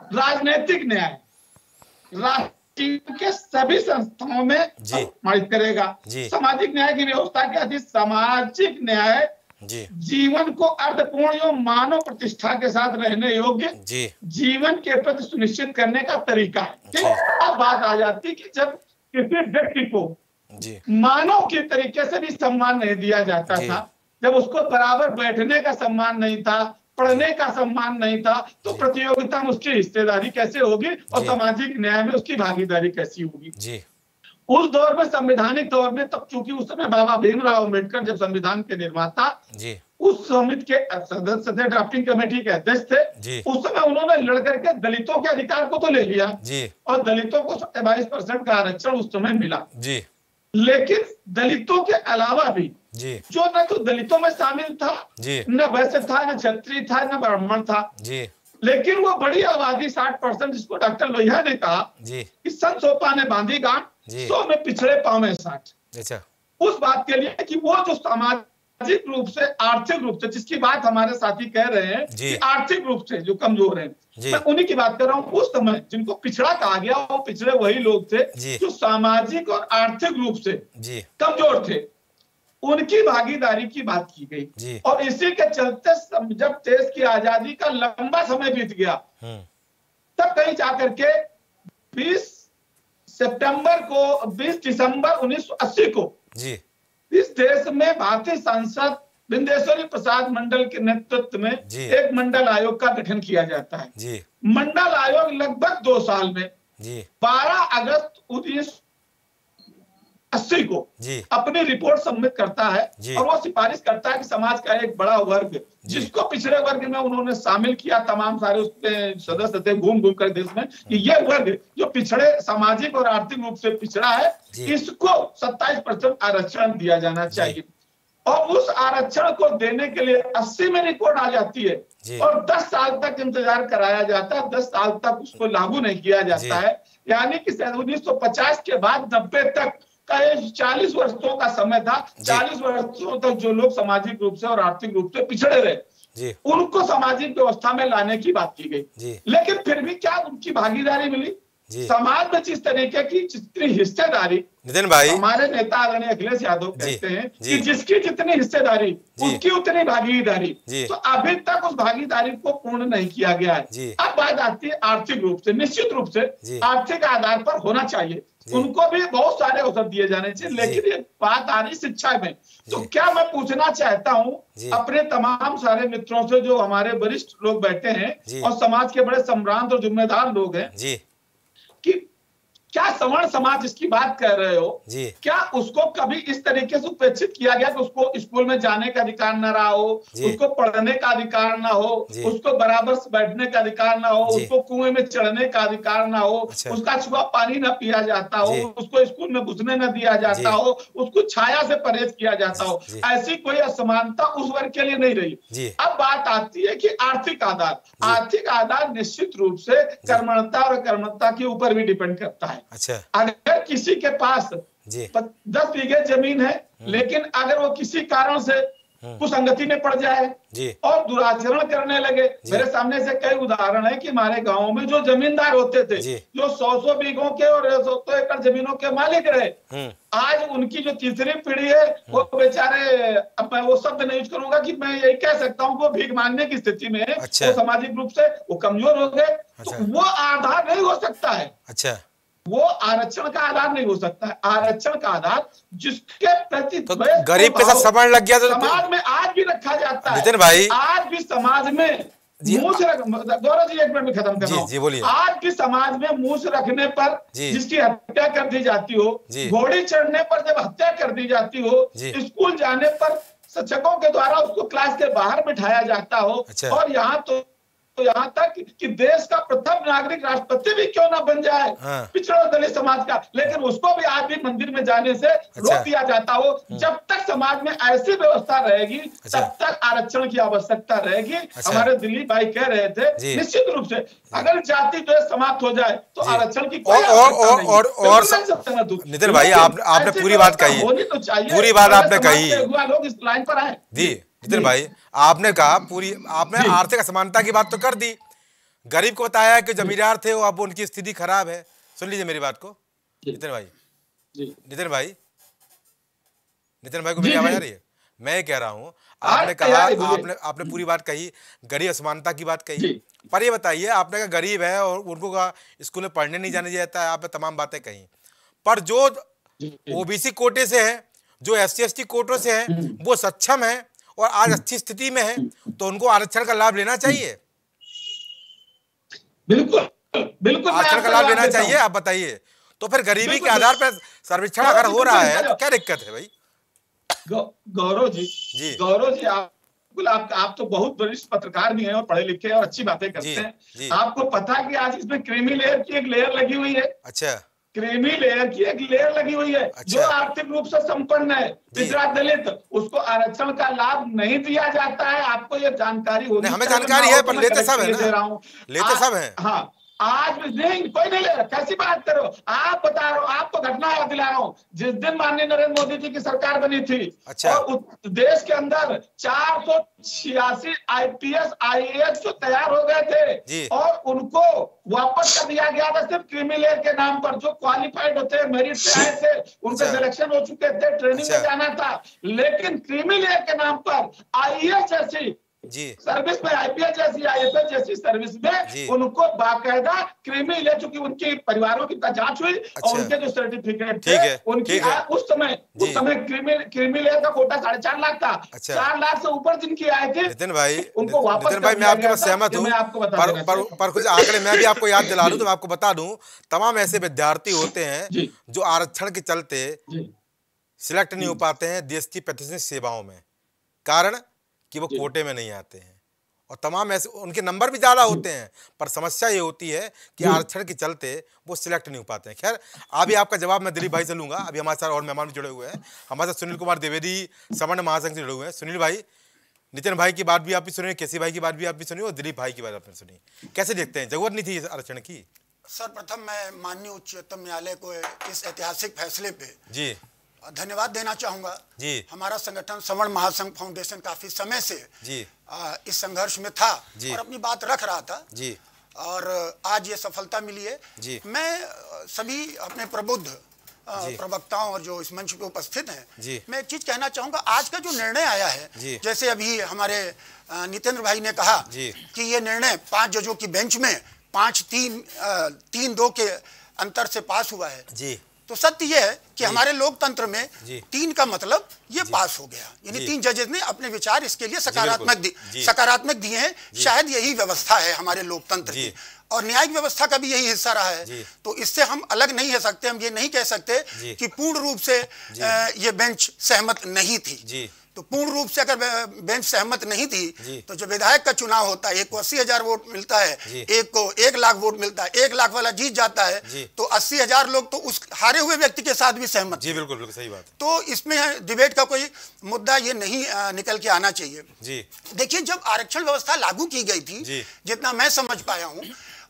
[SPEAKER 4] राजनीतिक न्याय राष्ट्र के सभी संस्थाओं में मदद करेगा। सामाजिक न्याय की व्यवस्था क्या थी सामाजिक न्याय जी। जीवन को अर्थपूर्ण एवं मानव प्रतिष्ठा के साथ रहने योग्य जी। जीवन के प्रति सुनिश्चित करने का तरीका है। अब बात आ जाती कि जब किसी व्यक्ति को मानव के तरीके से भी सम्मान नहीं दिया जाता था जब उसको बराबर बैठने का सम्मान नहीं था पढ़ने का सम्मान नहीं था तो प्रतियोगिता में उसकी हिस्सेदारी कैसे होगी और सामाजिक न्याय में उसकी भागीदारी कैसी होगी? जी। उस दौर में संवैधानिक दौर में तब चूँकि उस समय बाबा भीमराव अंबेडकर जब संविधान के निर्माता जी। उस समिति के सदस्य थे ड्राफ्टिंग कमेटी के अध्यक्ष थे उस समय उन्होंने लड़कर के दलितों के अधिकार को तो ले लिया जी। और दलितों को सत्ताईस परसेंट का आरक्षण उस समय मिला। जी। लेकिन दलितों के अलावा भी जी। जो न तो दलितों में शामिल था न वैसे था न क्षत्रिय था न ब्राह्मण था। जी। लेकिन वो बड़ी आबादी साठ परसेंट जिसको डॉक्टर लोहिया ने कहा कि संत सोपा ने बांधी गांठ सो में पिछड़े पावे में साठ। अच्छा। उस बात के लिए कि वो जो सामाजिक रूप से आर्थिक रूप से जिसकी बात हमारे साथी कह रहे हैं कि आर्थिक रूप से जो कमज़ोर है। मैं उन्हीं की बात कर रहा हूँ उस समय जिनको पिछड़ा कहा गया वो पिछड़े वही लोग थे जो। सामाजिक और आर्थिक रूप से कमज़ोर थे। उनकी भागीदारी की बात की गई। और इसी के चलते जब देश की आज़ादी का लंबा समय बीत गया हम्म। तब कहीं जाकर के 20 सितंबर को 20 दिसंबर 1980 को जी। इस देश में भारतीय सांसद बिंदेश्वरी प्रसाद मंडल के नेतृत्व में एक मंडल आयोग का गठन किया जाता है। जी। मंडल आयोग लगभग दो साल में बारह 12 अगस्त उन्नीस अस्सी को जी। अपनी रिपोर्ट सबमिट करता है और वो सिफारिश करता है कि समाज का एक बड़ा वर्ग जिसको पिछड़े वर्ग में उन्होंने शामिल किया तमाम सारे उसके सदस्य थे घूम घूम कर देश में कि ये वर्ग जो पिछड़े सामाजिक और आर्थिक रूप से पिछड़ा है इसको 27 परसेंट आरक्षण दिया जाना चाहिए। और उस आरक्षण को देने के लिए 80 में रिपोर्ट आ जाती है और 10 साल तक इंतज़ार कराया जाता है 10 साल तक उसको लागू नहीं किया जाता है। यानी कि उन्नीस सौ पचास के बाद नब्बे तक चालीस वर्षों का समय था। चालीस वर्षों तक जो लोग सामाजिक रूप से और आर्थिक रूप से पिछड़े रहे उनको सामाजिक व्यवस्था में लाने की बात की गई। लेकिन फिर भी क्या उनकी भागीदारी मिली? समाज में जिस तरीके की जितनी हिस्सेदारी
[SPEAKER 1] नितिन भाई।
[SPEAKER 4] हमारे नेता आदरणीय अखिलेश यादव कहते हैं कि जिसकी जितनी हिस्सेदारी उसकी उतनी भागीदारी। तो अभी तक उस भागीदारी को पूर्ण नहीं किया गया है। अब बात आती है आर्थिक रूप से निश्चित रूप से आर्थिक आधार पर होना चाहिए। उनको भी बहुत सारे अवसर दिए जाने चाहिए लेकिन ये बात आ रही शिक्षा में तो क्या मैं पूछना चाहता हूँ अपने तमाम सारे मित्रों से जो हमारे वरिष्ठ लोग बैठे हैं और समाज के बड़े सम्रांत और जिम्मेदार लोग हैं कि क्या सवर्ण समाज इसकी बात कर रहे हो? जी। क्या उसको कभी इस तरीके से उपेक्षित किया गया कि उसको स्कूल में जाने का अधिकार न रहा हो? उसको पढ़ने का अधिकार ना हो? उसको बराबर से बैठने का अधिकार ना हो? उसको कुएँ में चढ़ने का अधिकार ना हो? अच्छा। उसका छुआ पानी न पिया जाता हो? उसको स्कूल में घुसने न दिया जाता हो? उसको छाया से परहेज किया जाता हो? ऐसी कोई असमानता उस वर्ग के लिए नहीं रही। अब बात आती है कि आर्थिक आधार। आर्थिक आधार निश्चित रूप से कर्मणता और कर्मणता के ऊपर भी डिपेंड करता है। अच्छा अगर किसी के पास दस बीघे ज़मीन है हम्म। लेकिन अगर वो किसी कारण से हम्म। कुसंगति में पड़ जाए और दुराचरण करने लगे मेरे सामने से कई उदाहरण है कि हमारे गाँव में जो जमींदार होते थे जो सौ सौ बीघों के और सौ सौ एकड़ जमीनों के मालिक रहे हम्म। आज उनकी जो तीसरी पीढ़ी है वो बेचारे अब मैं वो शब्द नहीं यूज़ करूँगा कि मैं यही कह सकता हूँ वो भीख मांगने की स्थिति में अच्छा। वो सामाजिक रूप से वो कमज़ोर हो गए तो अच्छा। वो आधार नहीं हो सकता है अच्छा वो आरक्षण का आधार नहीं हो सकता है। आरक्षण का आधार जिसके प्रति
[SPEAKER 1] तो गरीब के साथ समझ लग गया तो
[SPEAKER 4] समाज में आज भी रखा जाता है।
[SPEAKER 1] नितिन भाई।
[SPEAKER 4] आज भी समाज में मुँह से गौरव जी एक मिनट में खत्म कर रहा हूँ। आज भी समाज में मुँह से रखने पर जिसकी हत्या कर दी जाती हो घोड़ी चढ़ने पर जब हत्या कर दी जाती हो स्कूल जाने पर शिक्षकों के द्वारा उसको क्लास के बाहर बिठाया जाता हो अच्छा। और यहाँ तो तो यहाँ तक कि देश का प्रथम नागरिक राष्ट्रपति भी क्यों ना बन जाए? हाँ। पिछड़ा दलित समाज का। लेकिन उसको भी आज भी मंदिर में जाने से अच्छा। रोक दिया जाता हो। हम्म। जब तक समाज में ऐसी व्यवस्था रहेगी अच्छा। तब तक आरक्षण की आवश्यकता रहेगी। अच्छा। हमारे दिल्ली भाई कह रहे थे निश्चित रूप से अगर जाति द्वेष समाप्त हो जाए तो आरक्षण की और और और और
[SPEAKER 1] नितिन भाई आपने पूरी बात कही। होनी तो चाहिए। पूरी बात आपने कही।
[SPEAKER 4] लोग इस लाइन पर आए।
[SPEAKER 1] जी। नितिन भाई आपने कहा पूरी आपने आर्थिक असमानता की बात तो कर दी। गरीब को बताया कि जमींदार थे वो अब उनकी स्थिति खराब है। सुन लीजिए मेरी बात को। नितिन भाई। नितिन भाई। नितिन भाई को मेरी आवाज़ आ रही है? मैं कह रहा हूँ आपने कहा आपने आपने पूरी बात कही गरीब असमानता की बात कही। पर ये बताइए आपने कहा गरीब है और उनको कहा स्कूल में पढ़ने नहीं जाने जाता है आपने तमाम बातें कही। पर जो ओबीसी कोटे से है जो एस सी कोटों से है हम्म। वो सक्षम है और आज अच्छी स्थिति में है तो उनको आरक्षण का लाभ लेना चाहिए।
[SPEAKER 4] बिल्कुल बिल्कुल
[SPEAKER 1] आरक्षण का लाभ लेना चाहिए आप बताइए। तो फिर गरीबी के आधार पर सर्वेक्षण अगर हो रहा है तो क्या दिक्कत है भाई?
[SPEAKER 4] गौरव जी जी। गौरव जी आप आप आप तो बहुत वरिष्ठ पत्रकार भी हैं और पढ़े लिखे हैं और अच्छी बातें करते हैं। आपको पता कि आज इसमें क्रीमी लेयर की एक लेयर लगी हुई है।
[SPEAKER 1] अच्छा।
[SPEAKER 4] क्रेमी लेयर की एक लेयर लगी हुई है अच्छा। जो आर्थिक रूप से संपन्न है। पिछड़ा दलित उसको आरक्षण का लाभ नहीं दिया जाता है। आपको ये जानकारी होगी।
[SPEAKER 1] हमें जानकारी है पर लेते सब है लेते सब है।
[SPEAKER 4] हाँ। आज नहीं कोई नहीं ले रहा कैसी बात करो? आप बता रहे हो आपको घटना याद दिला रहा हूँ। जिस दिन माननीय नरेंद्र मोदी जी की सरकार बनी थी
[SPEAKER 1] अच्छा।
[SPEAKER 4] और देश के अंदर चार सौ छियासी आईपीएस एस जो तैयार हो गए थे और उनको वापस कर दिया गया था सिर्फ़ क्रिमिलेयर के नाम पर जो क्वालिफाइड होते हैं मेरिट से आए थे उनके अच्छा। सिलेक्शन हो चुके थे ट्रेनिंग में अच्छा। जाना था। लेकिन क्रिमिलेयर के नाम पर आई एस जैसी
[SPEAKER 1] जी।
[SPEAKER 4] सर्विस में आईपीएल जैसी आईएफएस जैसी सर्विस में उनको बाकायदा क्रीमी ले चुकी उनकी परिवारों की जाँच हुई अच्छा। और उनके जो सर्टिफिकेट थे उनकी आ, उस समय उस समय क्रीमी क्रीमी लेयर का कोटा साढ़े चार लाख था। अच्छा। चार लाख से ऊपर जिनकी आए थे
[SPEAKER 1] नितिन भाई उनको वापस नितिन भाई मैं आपके पास सहमत हूँ पर कुछ आंकड़े मैं भी आपको याद दिला दूँ तो मैं <laughs> आपको बता दूँ तमाम ऐसे विद्यार्थी होते हैं जो। आरक्षण के चलते सिलेक्ट नहीं हो पाते हैं देश की प्रतिष्ठित सेवाओं में। कारण कि वो कोटे में नहीं आते हैं। और तमाम ऐसे उनके नंबर भी ज़्यादा होते हैं पर समस्या ये होती है कि आरक्षण के चलते वो सिलेक्ट नहीं हो पाते हैं। खैर अभी आपका जवाब मैं दिलीप भाई से लूँगा। अभी हमारे साथ और मेहमान भी जुड़े हुए हैं। हमारे साथ सुनील कुमार द्विवेदी सवर्ण महासंघ से जुड़े हुए हैं। सुनील भाई नितिन भाई की बात भी आप भी सुनिए केसी भाई की बात भी आप भी सुनिए और दिलीप भाई की बात आपने सुनी। कैसे देखते हैं? ज़रूरत नहीं थी इस आरक्षण की?
[SPEAKER 5] सर्वप्रथम मैं माननीय उच्चतम न्यायालय को इस ऐतिहासिक फैसले पे
[SPEAKER 1] जी।
[SPEAKER 5] धन्यवाद देना चाहूँगा।
[SPEAKER 1] जी।
[SPEAKER 5] हमारा संगठन सवर्ण महासंघ फाउंडेशन काफ़ी समय से
[SPEAKER 1] जी।
[SPEAKER 5] आ, इस संघर्ष में था
[SPEAKER 1] जी।
[SPEAKER 5] और अपनी बात रख रहा था।
[SPEAKER 1] जी।
[SPEAKER 5] और आज ये सफलता मिली है।
[SPEAKER 1] जी।
[SPEAKER 5] मैं सभी अपने प्रबुद्ध प्रवक्ताओं और जो इस मंच पे उपस्थित हैं मैं एक चीज़ कहना चाहूँगा आज का जो निर्णय आया है जैसे अभी हमारे नितेंद्र भाई ने कहा कि ये निर्णय पाँच जजों की बेंच में पाँच तीन तीन दो के अंतर से पास हुआ है।
[SPEAKER 1] जी।
[SPEAKER 5] तो सत्य यह है कि हमारे लोकतंत्र में तीन का मतलब ये पास हो गया। यानी तीन जजेज ने अपने विचार इसके लिए सकारात्मक दिए सकारात्मक दिए हैं। शायद यही व्यवस्था है हमारे लोकतंत्र की। और न्यायिक व्यवस्था का भी यही हिस्सा रहा है। तो इससे हम अलग नहीं है सकते हम ये नहीं कह सकते कि पूर्ण रूप से ये बेंच सहमत नहीं थी। तो पूर्ण रूप से अगर बेंच सहमत नहीं थी तो जो विधायक का चुनाव होता है एक को अस्सी हज़ार वोट मिलता है एक को एक लाख वोट मिलता है एक लाख वाला जीत जाता है तो अस्सी हज़ार लोग तो उस हारे हुए व्यक्ति के साथ भी सहमत
[SPEAKER 1] जी बिल्कुल बिल्कुल सही बात।
[SPEAKER 5] तो इसमें डिबेट का कोई मुद्दा ये नहीं निकल के आना चाहिए।
[SPEAKER 1] जी।
[SPEAKER 5] देखिए जब आरक्षण व्यवस्था लागू की गई थी जितना मैं समझ पाया हूँ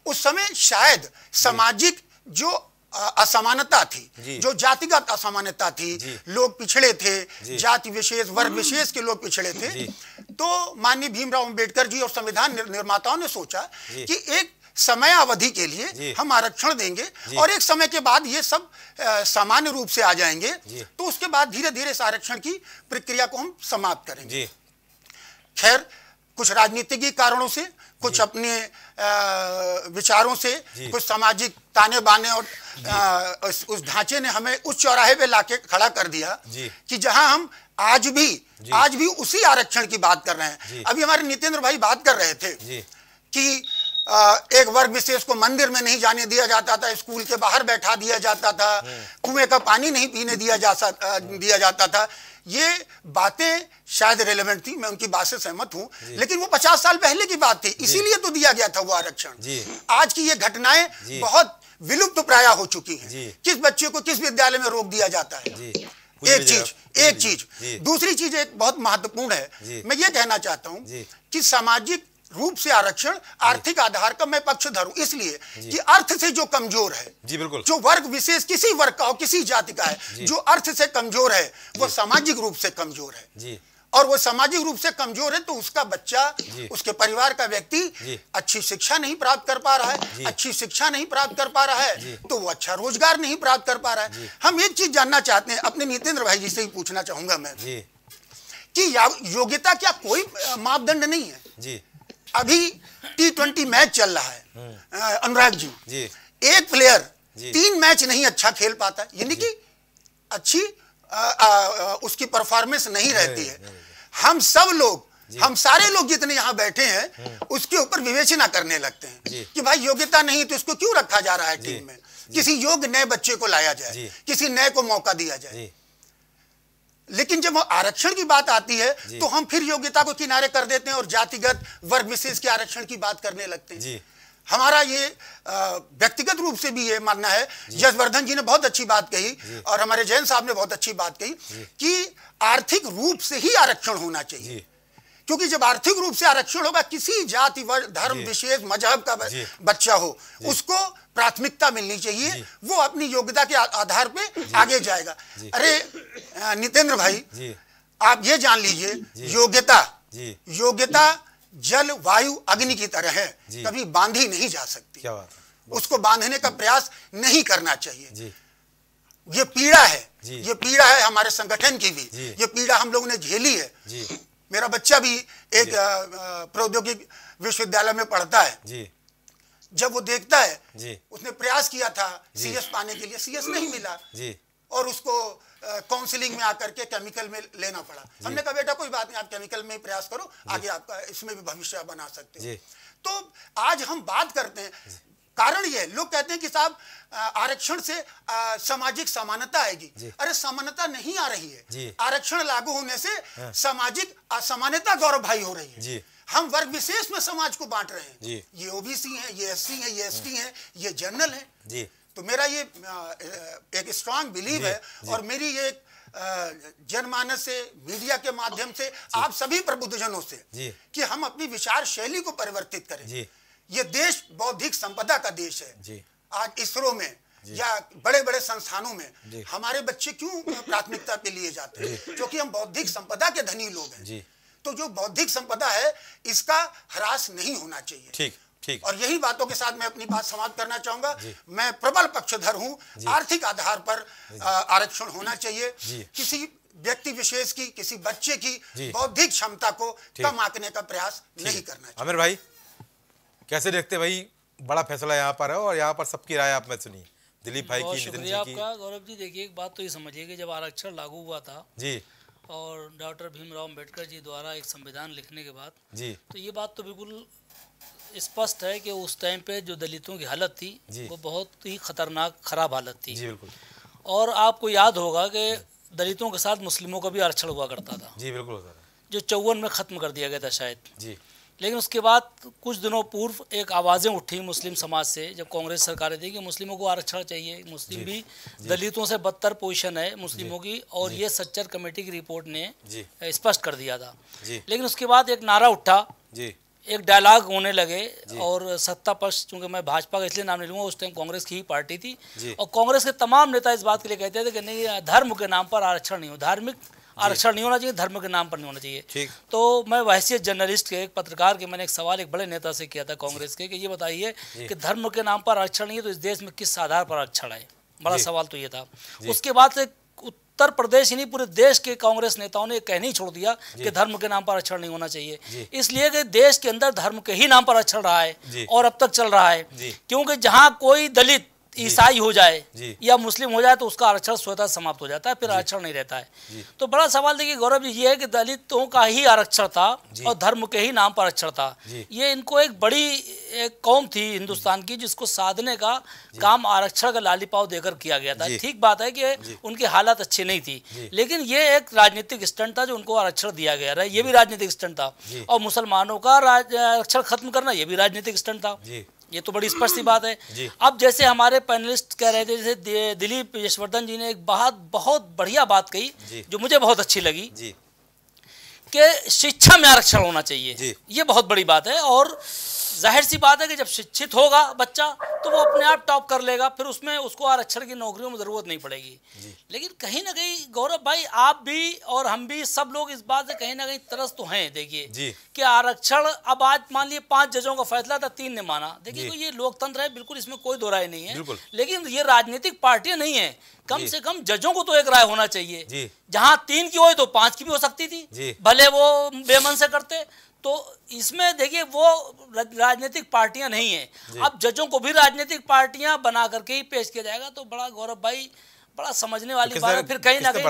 [SPEAKER 5] उस समय शायद सामाजिक जो असमानता थी। जो। जातिगत असमानता थी लोग पिछड़े थे जाति विशेष वर्ग विशेष के लोग पिछड़े थे। तो माननीय भीमराव अंबेडकर जी और संविधान निर्माताओं ने सोचा कि एक समय अवधि के लिए हम आरक्षण देंगे और एक समय के बाद ये सब सामान्य रूप से आ जाएँगे। तो उसके बाद धीरे धीरे इस आरक्षण की प्रक्रिया को हम समाप्त करेंगे। खैर कुछ राजनीतिक कारणों से कुछ अपने विचारों से कुछ सामाजिक ताने बाने और आ, उस, उस ढांचे ने हमें उस चौराहे पे लाके खड़ा कर दिया कि जहाँ हम आज भी आज भी उसी आरक्षण की बात कर रहे हैं। अभी हमारे नितेंद्र भाई बात कर रहे थे कि एक वर्ग विशेष को मंदिर में नहीं जाने दिया जाता था स्कूल के बाहर बैठा दिया जाता था हम्म। कुएँ का पानी नहीं पीने दिया जा दिया जाता था। ये बातें शायद रेलेवेंट थी मैं उनकी बात से सहमत हूँ लेकिन वो पचास साल पहले की बात थी इसीलिए तो दिया गया था वो आरक्षण। आज की ये घटनाएँ बहुत विलुप्त प्राय हो चुकी है। किस बच्चे को किस विद्यालय में रोक दिया जाता है? एक चीज़ एक चीज़। दूसरी चीज़ एक बहुत महत्वपूर्ण है मैं ये कहना चाहता हूँ कि सामाजिक रूप से आरक्षण आर्थिक आधार का मैं पक्ष धरू। इसलिए कि अर्थ से जो कमज़ोर है
[SPEAKER 1] जी बिल्कुल।
[SPEAKER 5] जो वर्ग विशेष किसी वर्ग का हो किसी जाति का है जो। अर्थ से कमज़ोर है वो सामाजिक रूप से कमज़ोर है। जी। और वो सामाजिक रूप से कमज़ोर है तो उसका बच्चा उसके परिवार का व्यक्ति अच्छी शिक्षा नहीं प्राप्त कर पा रहा है अच्छी शिक्षा नहीं प्राप्त कर पा रहा है तो वो अच्छा रोज़गार नहीं प्राप्त कर पा रहा है। हम एक चीज़ जानना चाहते हैं अपने नितेंद्र भाई जी से ही पूछना चाहूँगा मैं। कि योग्यता क्या कोई मापदंड नहीं है? जी। अभी टी ट्वेंटी मैच चल रहा है। हम्म। अनुराग जी, जी। एक प्लेयर तीन मैच नहीं अच्छा खेल पाता। यानी कि अच्छी आ, आ, उसकी परफॉर्मेंस नहीं रहती है। हम सब लोग हम सारे लोग जितने यहाँ बैठे हैं हम्म। उसके ऊपर विवेचना करने लगते हैं कि भाई योग्यता नहीं तो उसको क्यों रखा जा रहा है टीम में? किसी योग्य नए बच्चे को लाया जाए किसी नए को मौका दिया जाए। लेकिन जब आरक्षण की बात आती है तो हम फिर योग्यता को किनारे कर देते हैं और जातिगत वर्ग विशेष के आरक्षण की बात करने लगते हैं। हमारा ये व्यक्तिगत रूप से भी ये मानना है। यशवर्धन जी ने बहुत अच्छी बात कही और हमारे जैन साहब ने बहुत अच्छी बात कही कि आर्थिक रूप से ही आरक्षण होना चाहिए। क्योंकि जब आर्थिक रूप से आरक्षण होगा किसी जाति वर्ग धर्म विशेष मज़हब का बच्चा हो उसको प्राथमिकता मिलनी चाहिए। वो अपनी योग्यता के आधार पे आगे जाएगा। अरे नितेंद्र भाई आप ये जान लीजिए योग्यता योग्यता जल वायु अग्नि की तरह है। कभी बांधी नहीं जा सकती। क्या बात उसको बांधने का प्रयास नहीं करना चाहिए। ये पीड़ा है। ये पीड़ा है हमारे संगठन की भी। ये पीड़ा हम लोगों ने झेली है। मेरा बच्चा भी एक प्रौद्योगिक विश्वविद्यालय में पढ़ता है। जी। जब वो देखता है जी। उसने प्रयास किया था सीएस पाने के लिए सीएस नहीं मिला। जी। और उसको काउंसलिंग में आकर के केमिकल में लेना पड़ा। हमने कहा बेटा कोई बात नहीं आप केमिकल में प्रयास करो आगे आपका इसमें भी भविष्य बना सकते हो। तो आज हम बात करते हैं। कारण ये लोग कहते हैं कि साहब आरक्षण से आ, सामाजिक समानता आएगी। अरे समानता नहीं आ रही है। आरक्षण लागू होने से हाँ। सामाजिक असमानता गौरव भाई हो रही है। हम वर्ग विशेष में समाज को बांट रहे हैं। ये ओबीसी है ये एससी है ये एसटी है ये जनरल है। जी। तो मेरा ये एक स्ट्रांग बिलीव है और मेरी ये जनमानस से मीडिया के माध्यम से आप सभी प्रबुद्धजनों से कि हम अपनी विचार शैली को परिवर्तित करें। ये देश बौद्धिक संपदा का देश है। जी। आज इसरो में या बड़े बड़े संस्थानों में हमारे बच्चे क्यों प्राथमिकता पे लिए जाते हैं? क्योंकि हम बौद्धिक संपदा के धनी लोग हैं। तो जो बौद्धिक संपदा है इसका ह्रास नहीं होना चाहिए। ठीक ठीक। और यही बातों के साथ मैं अपनी बात समाप्त करना चाहूँगा। मैं प्रबल पक्षधर हूँ। आर्थिक आधार पर आरक्षण होना चाहिए। किसी व्यक्ति विशेष की किसी बच्चे की बौद्धिक क्षमता को कम आंकने का प्रयास नहीं करना चाहिए।
[SPEAKER 1] अमीर भाई कैसे देखते भाई? बड़ा फैसला यहाँ पर है और यहाँ पर सबकी राय आप में सुनी दिलीप भाई की
[SPEAKER 6] शुक्रिया आपका। गौरव जी देखिए एक बात तो ये समझिए कि जब आरक्षण लागू हुआ था जी। और डॉक्टर भीमराव अंबेडकर जी द्वारा एक संविधान लिखने के बाद जी। तो ये बात तो बिल्कुल स्पष्ट है कि उस टाइम पे जो दलितों की हालत थी वो बहुत ही खतरनाक खराब हालत थी। जी बिल्कुल। और आपको याद होगा कि दलितों के साथ मुस्लिमों का भी आरक्षण हुआ करता था। जी बिल्कुल जो चौवन में ख़त्म कर दिया गया था शायद। जी। लेकिन उसके बाद कुछ दिनों पूर्व एक आवाज़ें उठी मुस्लिम समाज से जब कांग्रेस सरकारें थी कि मुस्लिमों को आरक्षण चाहिए। मुस्लिम भी दलितों से बदतर पोजीशन है मुस्लिमों की और ये सच्चर कमेटी की रिपोर्ट ने स्पष्ट कर दिया था। लेकिन उसके बाद एक नारा उठा। एक डायलॉग होने लगे और सत्ता पक्ष चूँकि मैं भाजपा का इसलिए नाम नहीं लूँगा उस टाइम कांग्रेस की ही पार्टी थी और कांग्रेस के तमाम नेता इस बात के लिए कहते थे कि नहीं धर्म के नाम पर आरक्षण नहीं हो धार्मिक आरक्षण नहीं होना चाहिए धर्म के नाम पर नहीं होना चाहिए। तो मैं वैसे जर्नलिस्ट के एक पत्रकार के मैंने एक सवाल एक बड़े नेता से किया था कांग्रेस के कि ये बताइए कि धर्म के नाम पर आरक्षण नहीं है तो इस देश में किस आधार पर आरक्षण है बड़ा सवाल तो ये था। उसके बाद से उत्तर प्रदेश ही नहीं पूरे देश के कांग्रेस नेताओं ने कहने ही छोड़ दिया कि धर्म के नाम पर आरक्षण नहीं होना चाहिए। इसलिए कि देश के अंदर धर्म के ही नाम पर आरक्षण रहा है और अब तक चल रहा है। क्योंकि जहाँ कोई दलित ईसाई हो जाए या मुस्लिम हो जाए तो उसका आरक्षण स्वतः समाप्त हो जाता है फिर आरक्षण नहीं रहता है। तो बड़ा सवाल देखिए गौरव जी ये है कि दलितों का ही आरक्षण था और धर्म के ही नाम पर आरक्षण था। ये इनको एक बड़ी एक कौम थी हिंदुस्तान की जिसको साधने का काम आरक्षण का लालीपाव देकर किया गया था। ठीक बात है कि उनकी हालत अच्छी नहीं थी लेकिन ये एक राजनीतिक स्टंट था जो उनको आरक्षण दिया गया ये भी राजनीतिक स्टंट था। और मुसलमानों का आरक्षण खत्म करना ये भी राजनीतिक स्टंट था। ये तो बड़ी स्पष्ट सी बात है। अब जैसे हमारे पैनलिस्ट कह रहे थे जैसे दिलीप यशवर्धन जी ने एक बहुत बहुत बढ़िया बात कही जो। मुझे बहुत अच्छी लगी कि शिक्षा में आरक्षण होना चाहिए। ये बहुत बड़ी बात है और ज़ाहिर सी बात है कि जब शिक्षित होगा बच्चा तो वो अपने आप टॉप कर लेगा फिर उसमें उसको आरक्षण की नौकरियों में ज़रूरत नहीं पड़ेगी। लेकिन कहीं ना कहीं गौरव भाई आप भी और हम भी सब लोग इस बात से कहीं ना कहीं तरस तो हैं देखिए। कि आरक्षण अब आज मान लिए पाँच जजों का फैसला था तीन ने माना। देखिए ये लोकतंत्र है बिल्कुल इसमें कोई दो राय नहीं है। लेकिन ये राजनीतिक पार्टियाँ नहीं है। कम से कम जजों को तो एक राय होना चाहिए। जहाँ तीन की हो तो पाँच की भी हो सकती थी। भले वो बेमन से करते तो इसमें देखिए वो राजनीतिक पार्टियाँ नहीं है। अब जजों को भी राजनीतिक पार्टियाँ बना करके ही पेश किया जाएगा तो बड़ा गौरव भाई बड़ा समझने वाली बात है फिर कहीं ना कहीं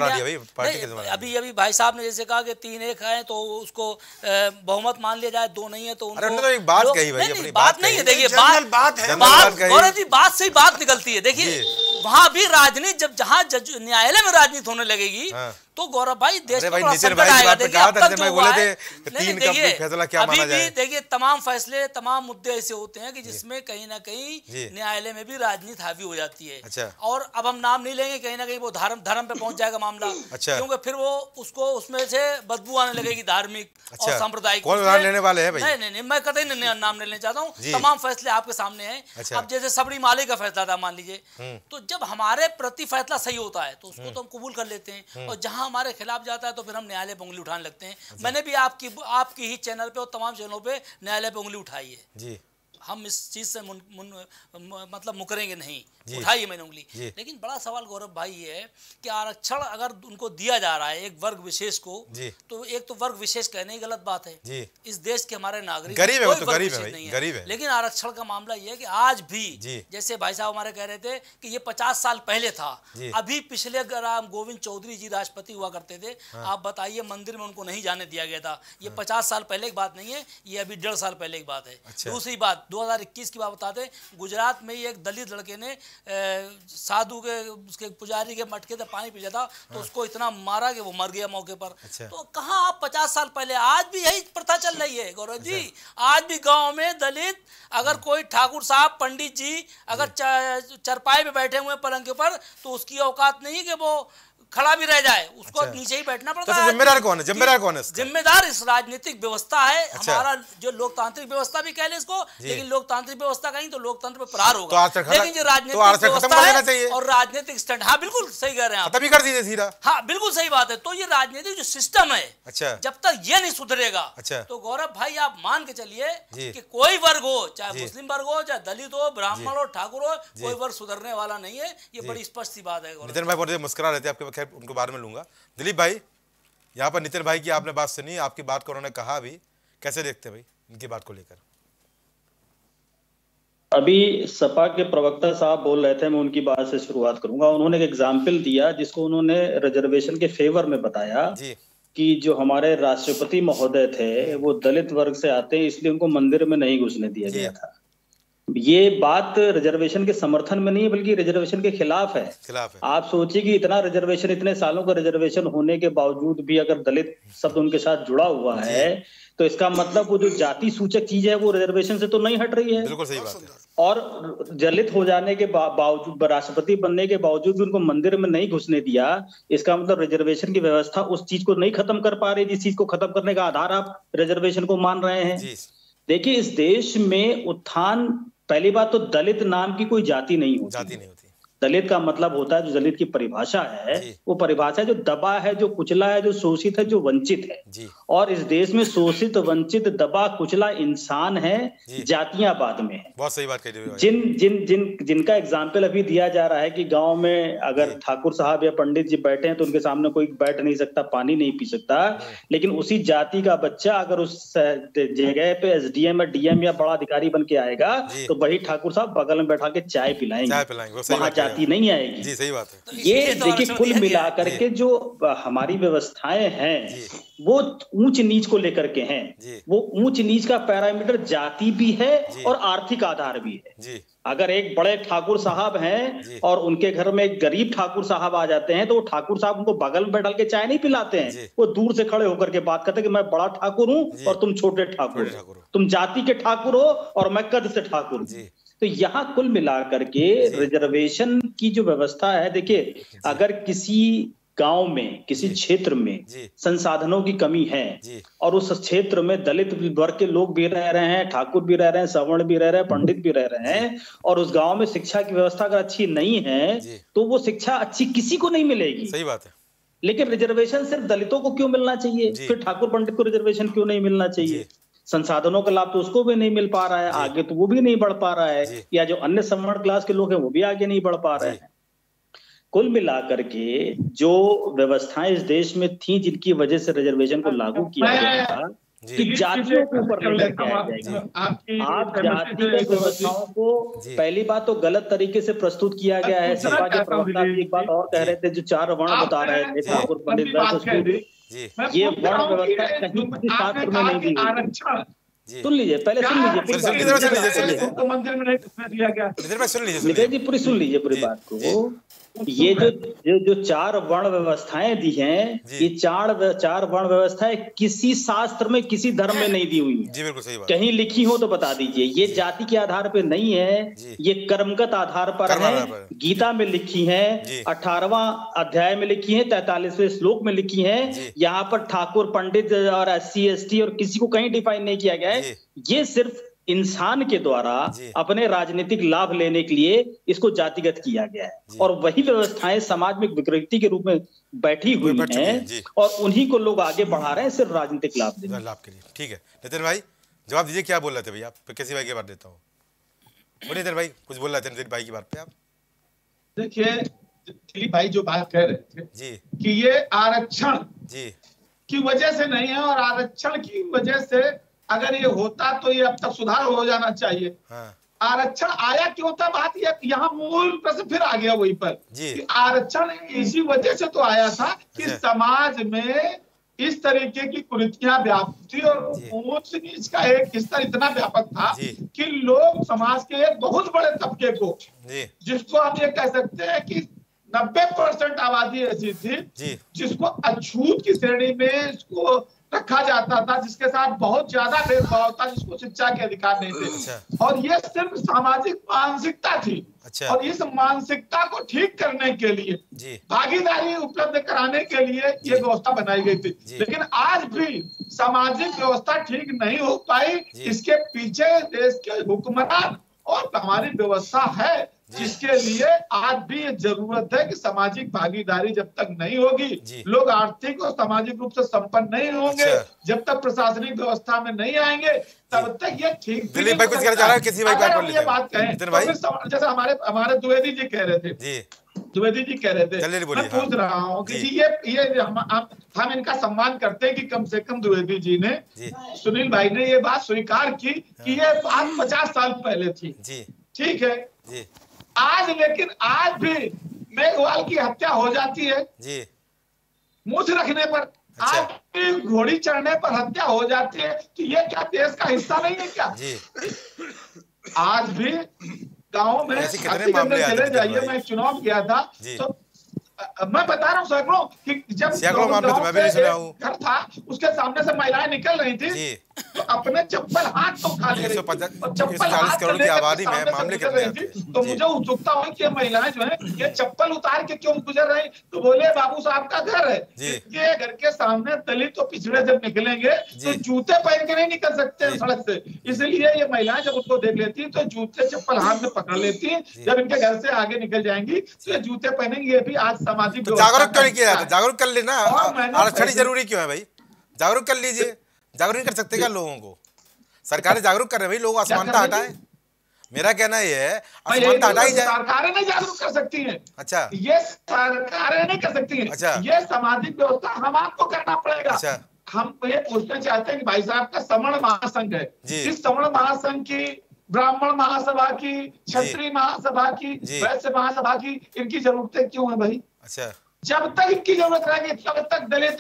[SPEAKER 6] अभी अभी भाई साहब ने जैसे कहा कि तीन एक है तो उसको बहुमत मान लिया जाए दो नहीं है तो उनको
[SPEAKER 1] तो एक बात कही भाई
[SPEAKER 6] अपनी बात नहीं है देखिए बात बात है। बात जी बात से ही बात निकलती है। देखिए वहाँ भी राजनीति जब जहाँ न्यायालय में राजनीति होने लगेगी हाँ। तो गौरव भाई देश भाई भाई तीन फैसला क्या माना जाए। देखिए तमाम फैसले तमाम मुद्दे ऐसे होते हैं कि जिसमें कहीं ना कहीं न्यायालय में भी राजनीति हावी हो जाती है। अच्छा। और अब हम नाम नहीं लेंगे कहीं ना कहीं वो धर्म धर्म पे पहुँच जाएगा मामला। अच्छा। क्योंकि फिर वो उसको उसमें से बदबू आने लगेगी धार्मिक और अच्छा। सांप्रदायिक
[SPEAKER 1] कौन लेने वाले हैं
[SPEAKER 6] नहीं नहीं नहीं मैं कतई नाम लेना चाहता हूँ। तमाम फैसले आपके सामने हैं। अब जैसे सबरी माले का फैसला था मान लीजिए। हम्म। तो जब हमारे प्रति फैसला सही होता है तो उसको हम्म। तो हम कबूल कर लेते हैं। हम्म। और जहाँ हमारे खिलाफ जाता है तो फिर हम न्यायालय पर उंगली उठाने लगते हैं। मैंने भी आपकी आपकी ही चैनल पे और तमाम चैनलों पे न्यायालय पे उंगली उठाई है। जी। हम इस चीज़ से मुन, मुन, मतलब मुकरेंगे नहीं। उठाई मैंने उंगली। लेकिन बड़ा सवाल गौरव भाई ये है कि आरक्षण अगर उनको दिया जा रहा है एक वर्ग विशेष को तो एक तो वर्ग विशेष कहने ही गलत बात है। इस देश के हमारे नागरिक
[SPEAKER 1] गरीब है तो गरीब है नहीं गरीब है।
[SPEAKER 6] लेकिन आरक्षण का मामला ये है कि आज भी जैसे भाई साहब हमारे कह रहे थे कि ये पचास साल पहले था अभी पिछले राम गोविंद चौधरी जी राष्ट्रपति हुआ करते थे हाँ। आप बताइए मंदिर में उनको नहीं जाने दिया गया था। ये हाँ। पचास साल पहले की बात नहीं है ये अभी डेढ़ साल पहले की बात है। अच्छा। दूसरी बात 2021 की बात बताते गुजरात में ही एक दलित लड़के ने साधु के उसके पुजारी के मटके से पानी पी था तो। उसको इतना मारा कि वो मर गया मौके पर अच्छा। तो कहाँ आप पचास साल पहले आज भी यही प्रथा चल रही है गौरव जी अच्छा। आज भी गाँव में दलित अगर। कोई ठाकुर साहब पंडित जी अगर चरपाई में बैठे हुए पलंग के ऊपर तो उसकी औकात नहीं कि वो खड़ा भी रह जाए उसको अच्छा। नीचे ही बैठना पड़ता
[SPEAKER 1] तो है। जिम्मेदार कौन है? जिम्मेदार कौन है
[SPEAKER 6] जिम्मेदार इस राजनीतिक व्यवस्था है। अच्छा। हमारा जो लोकतांत्रिक व्यवस्था भी कह ले इसको लेकिन लोकतांत्रिक व्यवस्था कहीं तो लोकतंत्र पे प्रहार होगा। तो लेकिन जो राजनीतिक तो व्यवस्था है और राजनीतिक स्टैंड हाँ बिल्कुल सही कह रहे हैं
[SPEAKER 1] तभी कर दीजिए सीधा।
[SPEAKER 6] हाँ बिल्कुल सही बात है। तो ये राजनीतिक जो सिस्टम है अच्छा। जब तक ये नहीं सुधरेगा अच्छा। तो गौरव भाई आप मान के चलिए कि कोई वर्ग हो चाहे मुस्लिम वर्ग हो चाहे दलित हो ब्राह्मण हो ठाकुर हो कोई वर्ग सुधरने वाला नहीं है। ये बड़ी स्पष्ट सी बात है
[SPEAKER 1] नितिन भाई मुस्कुरा रहते हैं उनको बारे में लूँगा। दिलीप भाई यहाँ पर नितिन भाई की आपने बात सुनी आपकी बात को उन्होंने कहा अभी कैसे देखते भाई इनकी बात को लेकर?
[SPEAKER 3] अभी सपा के प्रवक्ता साहब बोल रहे थे मैं उनकी बात से शुरुआत करूँगा। उन्होंने एक एग्ज़ाम्पल दिया जिसको उन्होंने रिजर्वेशन के फेवर में बताया जी। कि जो हमारे राष्ट्रपति महोदय थे वो दलित वर्ग से आते हैं इसलिए उनको मंदिर में नहीं घुसने दिया गया था। ये बात रिजर्वेशन के समर्थन में नहीं है बल्कि रिजर्वेशन के खिलाफ है। खिलाफ है। आप सोचिए कि इतना रिजर्वेशन इतने सालों का रिजर्वेशन होने के बावजूद भी अगर दलित शब्द उनके साथ जुड़ा हुआ है तो इसका मतलब वो जो जाति सूचक चीज़ है वो रिजर्वेशन से तो नहीं हट रही है।
[SPEAKER 1] बिल्कुल सही बात है।
[SPEAKER 3] और जलित हो जाने के बावजूद राष्ट्रपति बनने के बावजूद भी उनको मंदिर में नहीं घुसने दिया इसका मतलब रिजर्वेशन की व्यवस्था उस चीज़ को नहीं खत्म कर पा रही जिस चीज़ को खत्म करने का आधार आप रिजर्वेशन को मान रहे हैं। देखिए इस देश में उत्थान पहली बात तो दलित नाम की कोई जाति नहीं होती। जाति नहीं दलित का मतलब होता है जो दलित की परिभाषा है वो परिभाषा जो दबा है जो कुचला है जो शोषित है जो वंचित है। और इस देश में शोषित वंचित दबा कुचला इंसान है जातियाँ बाद में है।
[SPEAKER 1] बहुत सही बात कही
[SPEAKER 3] जिन जिन जिन जिनका एग्ज़ाम्पल अभी दिया जा रहा है कि गाँव में अगर ठाकुर साहब या पंडित जी बैठे हैं तो उनके सामने कोई बैठ नहीं सकता पानी नहीं पी सकता। लेकिन उसी जाति का बच्चा अगर उस जगह पे एसडीएम या डीएम या बड़ा अधिकारी बन के आएगा तो वही ठाकुर साहब बगल में बैठा के चाय पिलाएँगे। जाति नहीं आएगी।
[SPEAKER 1] जी सही बात
[SPEAKER 3] है। ये तो देखिए कुल मिलाकर के जो हमारी व्यवस्थाएँ हैं वो ऊंच नीच को लेकर के हैं। वो ऊंच नीच का पैरामीटर जाति भी है और आर्थिक आधार भी है। अगर एक बड़े ठाकुर साहब हैं और उनके घर में एक गरीब ठाकुर साहब आ जाते हैं तो वो ठाकुर साहब उनको बगल में बैठा के चाय नहीं पिलाते हैं। वो दूर से खड़े होकर के बात करते हैं कि मैं बड़ा ठाकुर हूँ और तुम छोटे ठाकुर तुम जाति के ठाकुर हो और मैं कद से ठाकुर तो यहाँ कुल मिलाकर के रिजर्वेशन की जो व्यवस्था है देखिए अगर किसी गाँव में किसी क्षेत्र में संसाधनों की कमी है और उस क्षेत्र में दलित वर्ग के लोग भी रह रहे हैं ठाकुर भी रह रहे हैं सवर्ण भी रह रहे हैं पंडित भी रह रहे हैं और उस गाँव में शिक्षा की व्यवस्था अगर अच्छी नहीं है तो वो शिक्षा अच्छी किसी को नहीं मिलेगी।
[SPEAKER 1] सही बात है।
[SPEAKER 3] लेकिन रिजर्वेशन सिर्फ़ दलितों को क्यों मिलना चाहिए? फिर ठाकुर पंडित को रिजर्वेशन क्यों नहीं मिलना चाहिए? संसाधनों का लाभ तो उसको भी नहीं मिल पा रहा है आगे तो वो भी नहीं बढ़ पा रहा है या जो अन्य सवर्ण क्लास के लोग हैं वो भी आगे नहीं बढ़ पा रहे हैं। कुल मिलाकर के जो व्यवस्थाएँ इस देश में थी जिनकी वजह से रिजर्वेशन को लागू किया गया था कि जातियों के ऊपर आप जाति की व्यवस्थाओं को पहली बात तो गलत तरीके से प्रस्तुत किया गया है सपा के प्रवक्ता एक बात और कह रहे थे जो चार वर्ण बता रहे थे ठाकुर पंडित ये वर्ण व्यवस्था कहीं किसी शास्त्र में नहीं दी सुन लीजिए पहले सुन लीजिए मंदिर में सुन लीजिए जी पूरी सुन लीजिए पूरी बात को। ये जो जो जो चार वर्ण व्यवस्थाएँ दी हैं ये चार चार वर्ण व्यवस्थाएँ किसी शास्त्र में किसी धर्म में नहीं दी हुई है।
[SPEAKER 1] जी बिल्कुल सही बात।
[SPEAKER 3] कहीं लिखी हो तो बता दीजिए। ये जाति के आधार पे नहीं है ये कर्मगत आधार पर है गीता में लिखी है अठारवा अध्याय में लिखी है तैतालीसवें श्लोक में लिखी है। यहाँ पर ठाकुर पंडित और एस सी और किसी को कहीं डिफाइन नहीं किया गया है ये सिर्फ़ इंसान के द्वारा अपने राजनीतिक लाभ लेने के लिए इसको जातिगत किया गया है। और वही व्यवस्थाएँ समाज में विकृति के रूप में बैठी हुई हैं और उन्हीं को लोग आगे बढ़ा रहे हैं सिर्फ़ राजनीतिक लाभ
[SPEAKER 1] लाभ के लिए। ठीक है। नितिन भाई जवाब दीजिए क्या बोल रहे थे भैया किसी भाई की बात देता हूँ। नितिन भाई कुछ बोल रहे थे नितिन भाई की बात पे आप?
[SPEAKER 4] देखिए दिलीप भाई जो बात कह रहे थे जी। कि ये आरक्षण जी। की वजह से नहीं है और आरक्षण की वजह से अगर ये होता तो ये अब तक सुधार हो जाना चाहिए। हाँ। आरक्षण आया क्यों था? बात ये यहाँ मूल प्रश्न फिर आ गया वहीं पर। आरक्षण इसी वजह से तो आया था कि। समाज में इस तरीके की कुरीतियाँ व्याप्त थी और ऊंच नीच का एक स्तर इतना व्यापक था कि लोग समाज के एक बहुत बड़े तबके को जिसको आप ये कह सकते हैं कि नब्बे परसेंट आबादी ऐसी थी जिसको अछूत की श्रेणी में इसको रखा जाता था जिसके साथ बहुत ज़्यादा भेदभाव था जिसको शिक्षा के अधिकार नहीं थे। अच्छा। और ये सिर्फ़ सामाजिक मानसिकता थी। अच्छा। और इस मानसिकता को ठीक करने के लिए भागीदारी उपलब्ध कराने के लिए ये व्यवस्था बनाई गई थी। लेकिन आज भी सामाजिक व्यवस्था ठीक नहीं हो पाई। इसके पीछे देश के हुक्मरान और हमारी व्यवस्था है। जिसके लिए आज भी ये ज़रूरत है कि सामाजिक भागीदारी जब तक नहीं होगी लोग आर्थिक और सामाजिक रूप से संपन्न नहीं होंगे। अच्छा। जब तक प्रशासनिक व्यवस्था में नहीं आएँगे तब तक ये ठीक
[SPEAKER 1] दिलीप भाई कुछ कहना चाह रहा है? किसी भाई बात
[SPEAKER 4] ये बात कहें तो जैसे हमारे हमारे द्विवेदी जी कह रहे थे। द्विवेदी जी कह रहे थे। मैं पूछ। रहा हूँ कि ये ये हम हम इनका सम्मान करते हैं कि कम से कम द्विवेदी जी ने सुनील भाई ने ये बात स्वीकार की कि हाँ। ये बात पचास साल पहले थी। ठीक है? आज लेकिन आज भी मेघवाल की हत्या हो जाती है। जी। मुझ रखने पर। अच्छा। आज भी घोड़ी चढ़ने पर हत्या हो जाती है तो ये क्या देश का हिस्सा नहीं है क्या? जी। आज भी गाँव में चले जाइए। मैं चुनाव किया था तो मैं बता रहा हूँ सैकड़ों कि जब
[SPEAKER 1] घर
[SPEAKER 4] था उसके सामने से महिलाएँ निकल रही थी। तो अपने चप्पल हाथ तो खा ले
[SPEAKER 1] चप्पल हाथ करोड़ की आबादी में मामले कितने
[SPEAKER 4] तो मुझे उत्सुकता हुई कि महिलाएँ जो है ये चप्पल उतार के क्यों गुजर रही? तो बोले बाबू साहब का घर है। ये घर के सामने दलित तो पिछड़े जब निकलेंगे तो जूते पहन के नहीं निकल सकते सड़क से। इसलिए ये महिलाएँ जब उसको देख लेती तो जूते चप्पल हाथ में पकड़ लेती। जब इनके घर से आगे निकल जाएँगी तो ये जूते पहनेंगे। ये भी आज सामाजिक
[SPEAKER 1] तो जागरूक क्यों नहीं किया? जागरूक कर लेना। आरक्षण ज़रूरी क्यों है भाई? जागरूक कर लीजिए। जागरूक कर सकते क्या लोगों को? सरकारें जागरूक कर रहे भाई लोग असमानता हटाए। मेरा कहना ये है असमानता हटाई जाए।
[SPEAKER 4] सरकारें नहीं जागरूक कर सकती हैं।
[SPEAKER 1] अच्छा।
[SPEAKER 4] ये सरकारें नहीं कर सकती हैं। अच्छा। ये सामाजिक व्यवस्था हम आपको करना पड़ेगा। अच्छा। हम ये पूछना चाहते हैं कि भाई साहब का समण महासंघ है? इस समण महासंघ की ब्राह्मण महासभा की क्षत्रिय महासभा की वैश्य महासभा की इनकी जरूरतें क्यों है भाई?
[SPEAKER 1] अच्छा।
[SPEAKER 4] जब तक इनकी ज़रूरत रहेगी तब तक दलित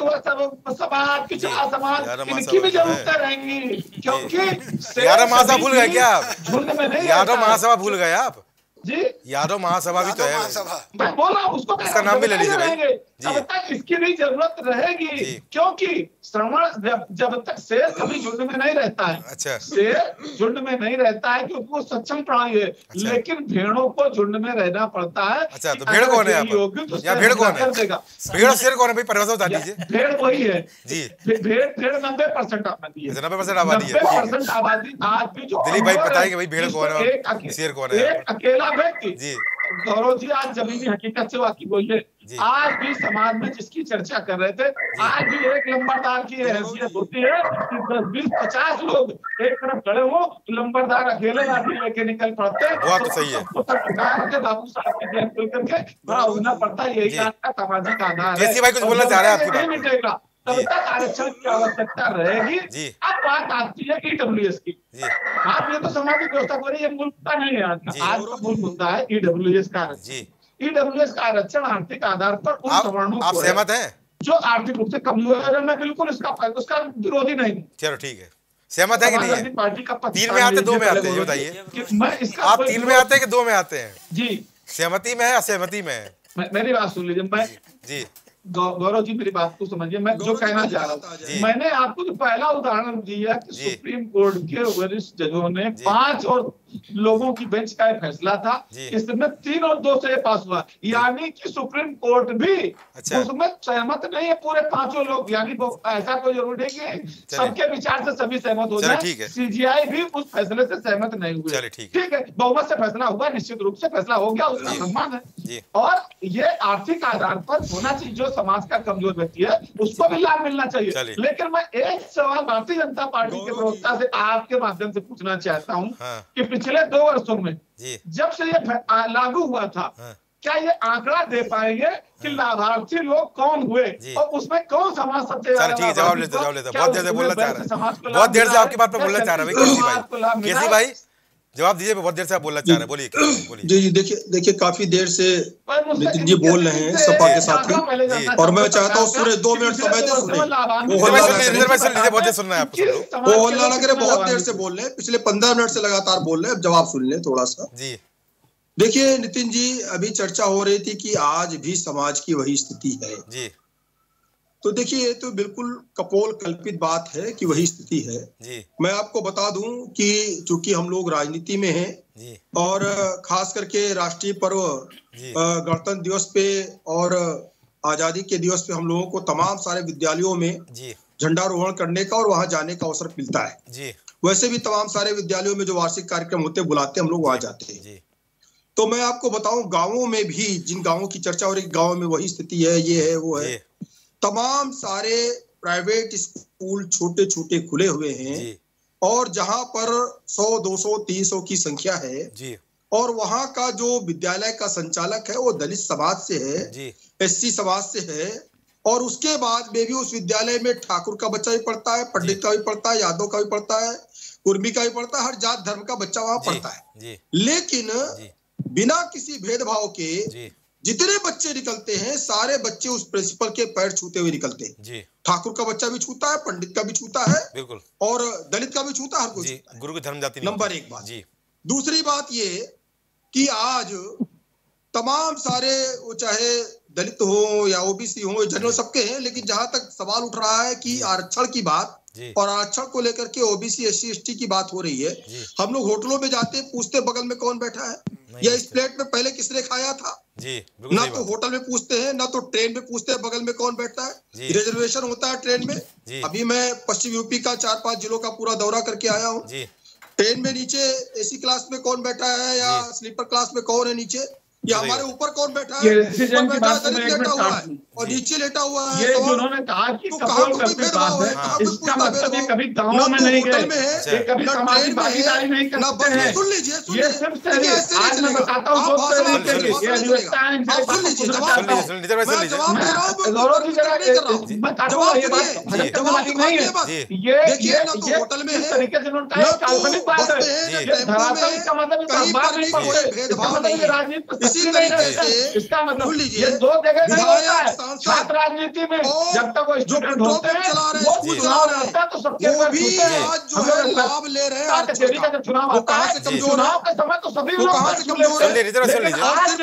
[SPEAKER 4] समाज पिछड़ा समाज इनकी भी ज़रूरत रहेंगी क्योंकि
[SPEAKER 1] यादव महासभा भूल गए क्या आप? झुंड में नहीं यादव महासभा भूल गए आप?
[SPEAKER 4] जी।
[SPEAKER 1] यादव महासभा भी तो है।
[SPEAKER 4] मैं बोल उसको
[SPEAKER 1] इसका नाम भी ले लीजिए भाई।
[SPEAKER 4] जब तक इसकी भी ज़रूरत रहेगी क्योंकि श्रवण जब तक शेर कभी झुंड में नहीं रहता है
[SPEAKER 1] अच्छा।
[SPEAKER 4] शेर झुंड में नहीं रहता है क्योंकि वो सक्षम प्राणी है। अच्छा। लेकिन भेड़ों को झुंड में रहना पड़ता है।
[SPEAKER 1] अच्छा तो भेड़ कौन है या भेड़ कौन है? भेड़ शेर कौन है? भाई परिभाषा बता दीजिए।
[SPEAKER 4] भेड़ वही है।
[SPEAKER 1] जी।
[SPEAKER 4] भेड़ भेड़ नब्बे परसेंट आबादी है।
[SPEAKER 1] नब्बे परसेंट आबादी है।
[SPEAKER 4] परसेंट आबादी आज भी जो
[SPEAKER 1] दिलीप भाई बताएँगे भाई भेड़ कौन है शेर कौन है?
[SPEAKER 4] अकेला व्यक्ति जी। गौरव जी आज जमीनी हकीकत से वाकी बोलिए आज भी समाज में जिसकी चर्चा कर रहे थे आज भी एक लंबरदार की हैसियत होती है कि दस बीस पचास लोग एक तरफ़ खड़े हो तो लंबरदार अकेले लाठी लेके निकल पड़ते।
[SPEAKER 1] तो सही है।
[SPEAKER 4] तो बाबू साहब की जेल खुल करके बड़ा होना पड़ता है यही आपका सामाजिक आधार
[SPEAKER 1] है। कुछ बोलना चाह रहे हैं
[SPEAKER 4] तब तक आरक्षण की आवश्यकता रहेगी। अब बात आती है ईडब्ल्यू एस की। आप ये तो सामाजिक व्यवस्था बोल रही है मुल्क का नहीं है आज आज का मूल मुद्दा है ईडब्ल्यू एस का ईडब्ल्यू का आरक्षण आर्थिक आधार पर उन
[SPEAKER 1] सवर्णों आप सहमत हैं?
[SPEAKER 4] जो आर्थिक रूप से कमज़ोर है मैं बिल्कुल इसका उसका विरोधी नहीं
[SPEAKER 1] चलो ठीक है। सहमत है कि नहीं है?
[SPEAKER 4] पार्टी का
[SPEAKER 1] तीन में आते दो में आते हैं बताइए। आप तीन में आते हैं कि दो में आते हैं?
[SPEAKER 4] जी।
[SPEAKER 1] सहमति में है असहमति में है?
[SPEAKER 4] मेरी बात सुन लीजिए। मैं
[SPEAKER 1] जी।
[SPEAKER 4] गौरव जी मेरी बात को समझिए मैं जो कहना चाह रहा हूँ। मैंने आपको जो पहला उदाहरण दिया कि सुप्रीम कोर्ट के वरिष्ठ जजों ने पाँच और लोगों की बेंच का फैसला था इसमें तीन और दो से पास हुआ। यानी कि सुप्रीम कोर्ट भी अच्छा। उसमें सहमत नहीं है पूरे पाँचों लोग। यानी ऐसा कोई ज़रूरी है कि सबके विचार से सभी सहमत हो जाए। सीजीआई भी उस फैसले से सहमत नहीं हुए। ठीक है। बहुमत से फैसला हुआ निश्चित रूप से फैसला हो गया उसका सम्मान है। और ये आर्थिक आधार पर होना चाहिए जो समाज का कमज़ोर व्यक्ति है उसको भी लाभ मिलना चाहिए। लेकिन मैं एक सवाल भारतीय जनता पार्टी के प्रवक्ता से आपके माध्यम से पूछना चाहता हूँ हाँ। कि पिछले दो वर्षों में जब से ये लागू हुआ था हाँ। क्या ये आंकड़ा दे पाएँगे कि हाँ। लाभार्थी लोग कौन हुए और उसमें कौन समाज सबसे
[SPEAKER 1] ज़्यादा जवाब लेते जवाब लेते बहुत देर से बोलना चाह रहा है। बहुत देर से आपकी बात पर बोलना चाह रहा है? भाई। जवाब दीजिए बहुत देर से आप बोलना चाह रहे हैं। बोलिए बोलिए।
[SPEAKER 2] जी जी देखिए देखिए काफ़ी देर से नितिन जी बोल रहे हैं सपा के साथ। ही और मैं चाहता हूँ सुने दो मिनट समय दे सुने वो हल्ला ना करे बहुत देर से बोल रहे हैं पिछले पंद्रह मिनट से लगातार बोल रहे हैं जवाब सुन ले थोड़ा सा।
[SPEAKER 1] जी।
[SPEAKER 2] देखिए नितिन जी अभी चर्चा हो रही थी कि आज भी समाज की वही स्थिति है।
[SPEAKER 1] जी।
[SPEAKER 2] तो देखिए ये तो बिल्कुल कपोल कल्पित बात है कि वही स्थिति है।
[SPEAKER 1] जी।
[SPEAKER 2] मैं आपको बता दूँ कि चूँकि हम लोग राजनीति में हैं और खास करके राष्ट्रीय पर्व गणतंत्र दिवस पे और आज़ादी के दिवस पे हम लोगों को तमाम सारे विद्यालयों में झंडारोहण करने का और वहाँ जाने का अवसर मिलता है।
[SPEAKER 1] जी।
[SPEAKER 2] वैसे भी तमाम सारे विद्यालयों में जो वार्षिक कार्यक्रम होते हैं बुलाते हम लोग वहाँ जाते हैं। तो मैं आपको बताऊँ गाँवों में भी जिन गाँवों की चर्चा हो रही गाँव में वही स्थिति है ये है वो है। तमाम सारे प्राइवेट स्कूल छोटे छोटे खुले हुए हैं और जहाँ पर 100 200 300 की संख्या है
[SPEAKER 1] जी।
[SPEAKER 2] और वहाँ का जो विद्यालय का संचालक है वो दलित समाज से है एससी समाज से है और उसके बाद में भी उस विद्यालय में ठाकुर का बच्चा भी पढ़ता है पंडित का भी पढ़ता है यादव का भी पढ़ता है कुर्मी का भी पढ़ता है हर जात धर्म का बच्चा वहाँ पढ़ता है। लेकिन बिना किसी भेदभाव के जितने बच्चे निकलते हैं सारे बच्चे उस प्रिंसिपल के पैर छूते हुए निकलते
[SPEAKER 1] हैं।
[SPEAKER 2] ठाकुर का बच्चा भी छूता है पंडित का भी छूता है
[SPEAKER 1] बिल्कुल।
[SPEAKER 2] और दलित का भी छूता है हर कोई
[SPEAKER 1] गुरु की धर्म जाति
[SPEAKER 2] नंबर एक बात। जी। दूसरी बात ये कि आज तमाम सारे वो चाहे दलित हो या ओबीसी हो जनरल सबके हैं लेकिन जहाँ तक सवाल उठ रहा है कि आरक्षण की बात और आरक्षण को लेकर के ओबीसी एस सी की बात हो रही है। हम लोग होटलों में जाते पूछते बगल में कौन बैठा है? या इस प्लेट में पहले किसने खाया था? जी ना तो होटल में पूछते हैं ना तो ट्रेन में पूछते हैं बगल में कौन बैठता है? रिजर्वेशन होता है ट्रेन में। अभी मैं पश्चिम यूपी का चार पाँच जिलों का पूरा दौरा करके आया हूँ। ट्रेन में नीचे एसी क्लास में कौन बैठा है या स्लीपर क्लास में कौन है नीचे? ये हमारे ऊपर कौन बैठा है? ऊपर बैठा है लेटा हुआ है और नीचे लेटा हुआ है
[SPEAKER 4] ये तो जिन्होंने कहा कि तो कहाँ कोई भेदभाव है इसका मतलब ये कभी गाँव में नहीं गए। ये कभी सामाजिक भागीदारी नहीं करते हैं। सुन लीजिए ये सिर्फ़ आज मैं बताता हूँ दोस्तों ये अधिवक्ता है। सुन लीजिए गौरव जी जरा बताता हूँ ये बात नहीं है। ये ये ये होटल में तरीके से उन्होंने कहा काल्पनिक बात है। ये धरातल का मतलब इस बात नहीं पड़ते इसका मतलब राजनीति इसी तरीके से इसका मतलब ये दो जगह नहीं होता है। छात्र राजनीति में जब तक वो स्टूडेंट होते हैं वो चुनाव है। तो सबके पास आज जो है लाभ ले रहे हैं का जब चुनाव। आता है चुनाव के समय तो सभी लोग आज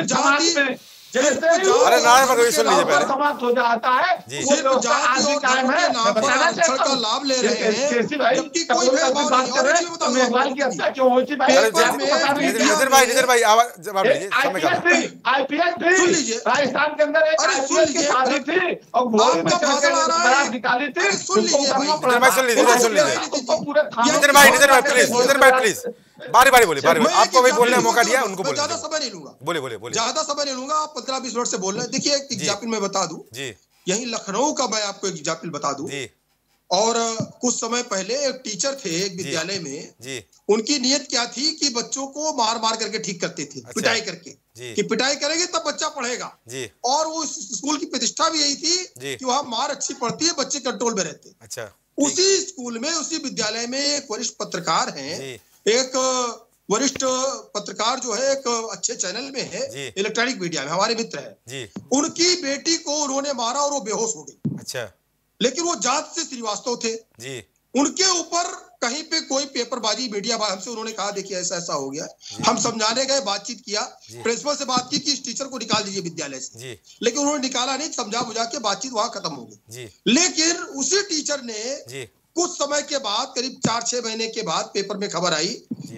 [SPEAKER 4] समाज में
[SPEAKER 1] अरे नारायण भगवी सुन लीजिए पहले।
[SPEAKER 2] समाप्त हो जाता है। सिर्फ़ जाति और धर्म के नाम पर आरक्षण का लाभ ले रहे हैं। जबकि कोई भेदभाव नहीं और इसलिए बता मेघवाल की हत्या क्यों
[SPEAKER 1] नितिन भाई? नितिन भाई आवाज़ जवाब लीजिए समय का
[SPEAKER 4] आईपीएस थी सुन लीजिए। राजस्थान के अंदर एक आईपीएस की शादी थी और में निकाली थी।
[SPEAKER 1] सुन लीजिए सुन लीजिए सुन लीजिए। नितिन भाई नितिन भाई प्लीज़ नितिन भाई प्लीज़ बारी बारी बोले बारी आपको भी बोलने का मौका दिया उनको बोले
[SPEAKER 2] ज़्यादा समय नहीं लूँगा।
[SPEAKER 1] बोले बोले बोले
[SPEAKER 2] ज़्यादा समय नहीं लूँगा आप पंद्रह बीस मिनट से बोल रहे हैं। देखिए एक एग्ज़ाम्पल मैं बता दूँ
[SPEAKER 1] जी।
[SPEAKER 2] यही लखनऊ का मैं आपको एग्ज़ाम्पल बता दूँ। और कुछ समय पहले एक टीचर थे एक विद्यालय में।
[SPEAKER 1] जी।
[SPEAKER 2] उनकी नियत क्या थी कि बच्चों को मार मार करके ठीक करते थे अच्छा, पिटाई करके। कि पिटाई करेंगे तब बच्चा पढ़ेगा।
[SPEAKER 1] जी।
[SPEAKER 2] और वो स्कूल की प्रतिष्ठा भी यही थी कि वहाँ मार अच्छी पड़ती है बच्चे कंट्रोल में रहते
[SPEAKER 1] अच्छा।
[SPEAKER 2] उसी स्कूल में उसी विद्यालय में एक वरिष्ठ पत्रकार हैं। एक वरिष्ठ पत्रकार जो है एक अच्छे चैनल में है इलेक्ट्रॉनिक मीडिया में हमारे मित्र
[SPEAKER 1] है। जी।
[SPEAKER 2] उनकी बेटी को उन्होंने मारा और वो बेहोश हो गई।
[SPEAKER 1] अच्छा।
[SPEAKER 2] लेकिन वो जात से श्रीवास्तव थे।
[SPEAKER 1] जी।
[SPEAKER 2] उनके ऊपर कहीं पे कोई पेपरबाजी मीडिया हमसे उन्होंने कहा देखिए ऐसा ऐसा हो गया। हम समझाने गए बातचीत किया। प्रिंसिपल से बात की कि इस टीचर को निकाल दीजिए विद्यालय से। लेकिन उन्होंने निकाला नहीं समझा बुझा के बातचीत वहाँ खत्म हो गई। लेकिन उसी टीचर ने कुछ समय के बाद करीब चार छह महीने के बाद पेपर में खबर आई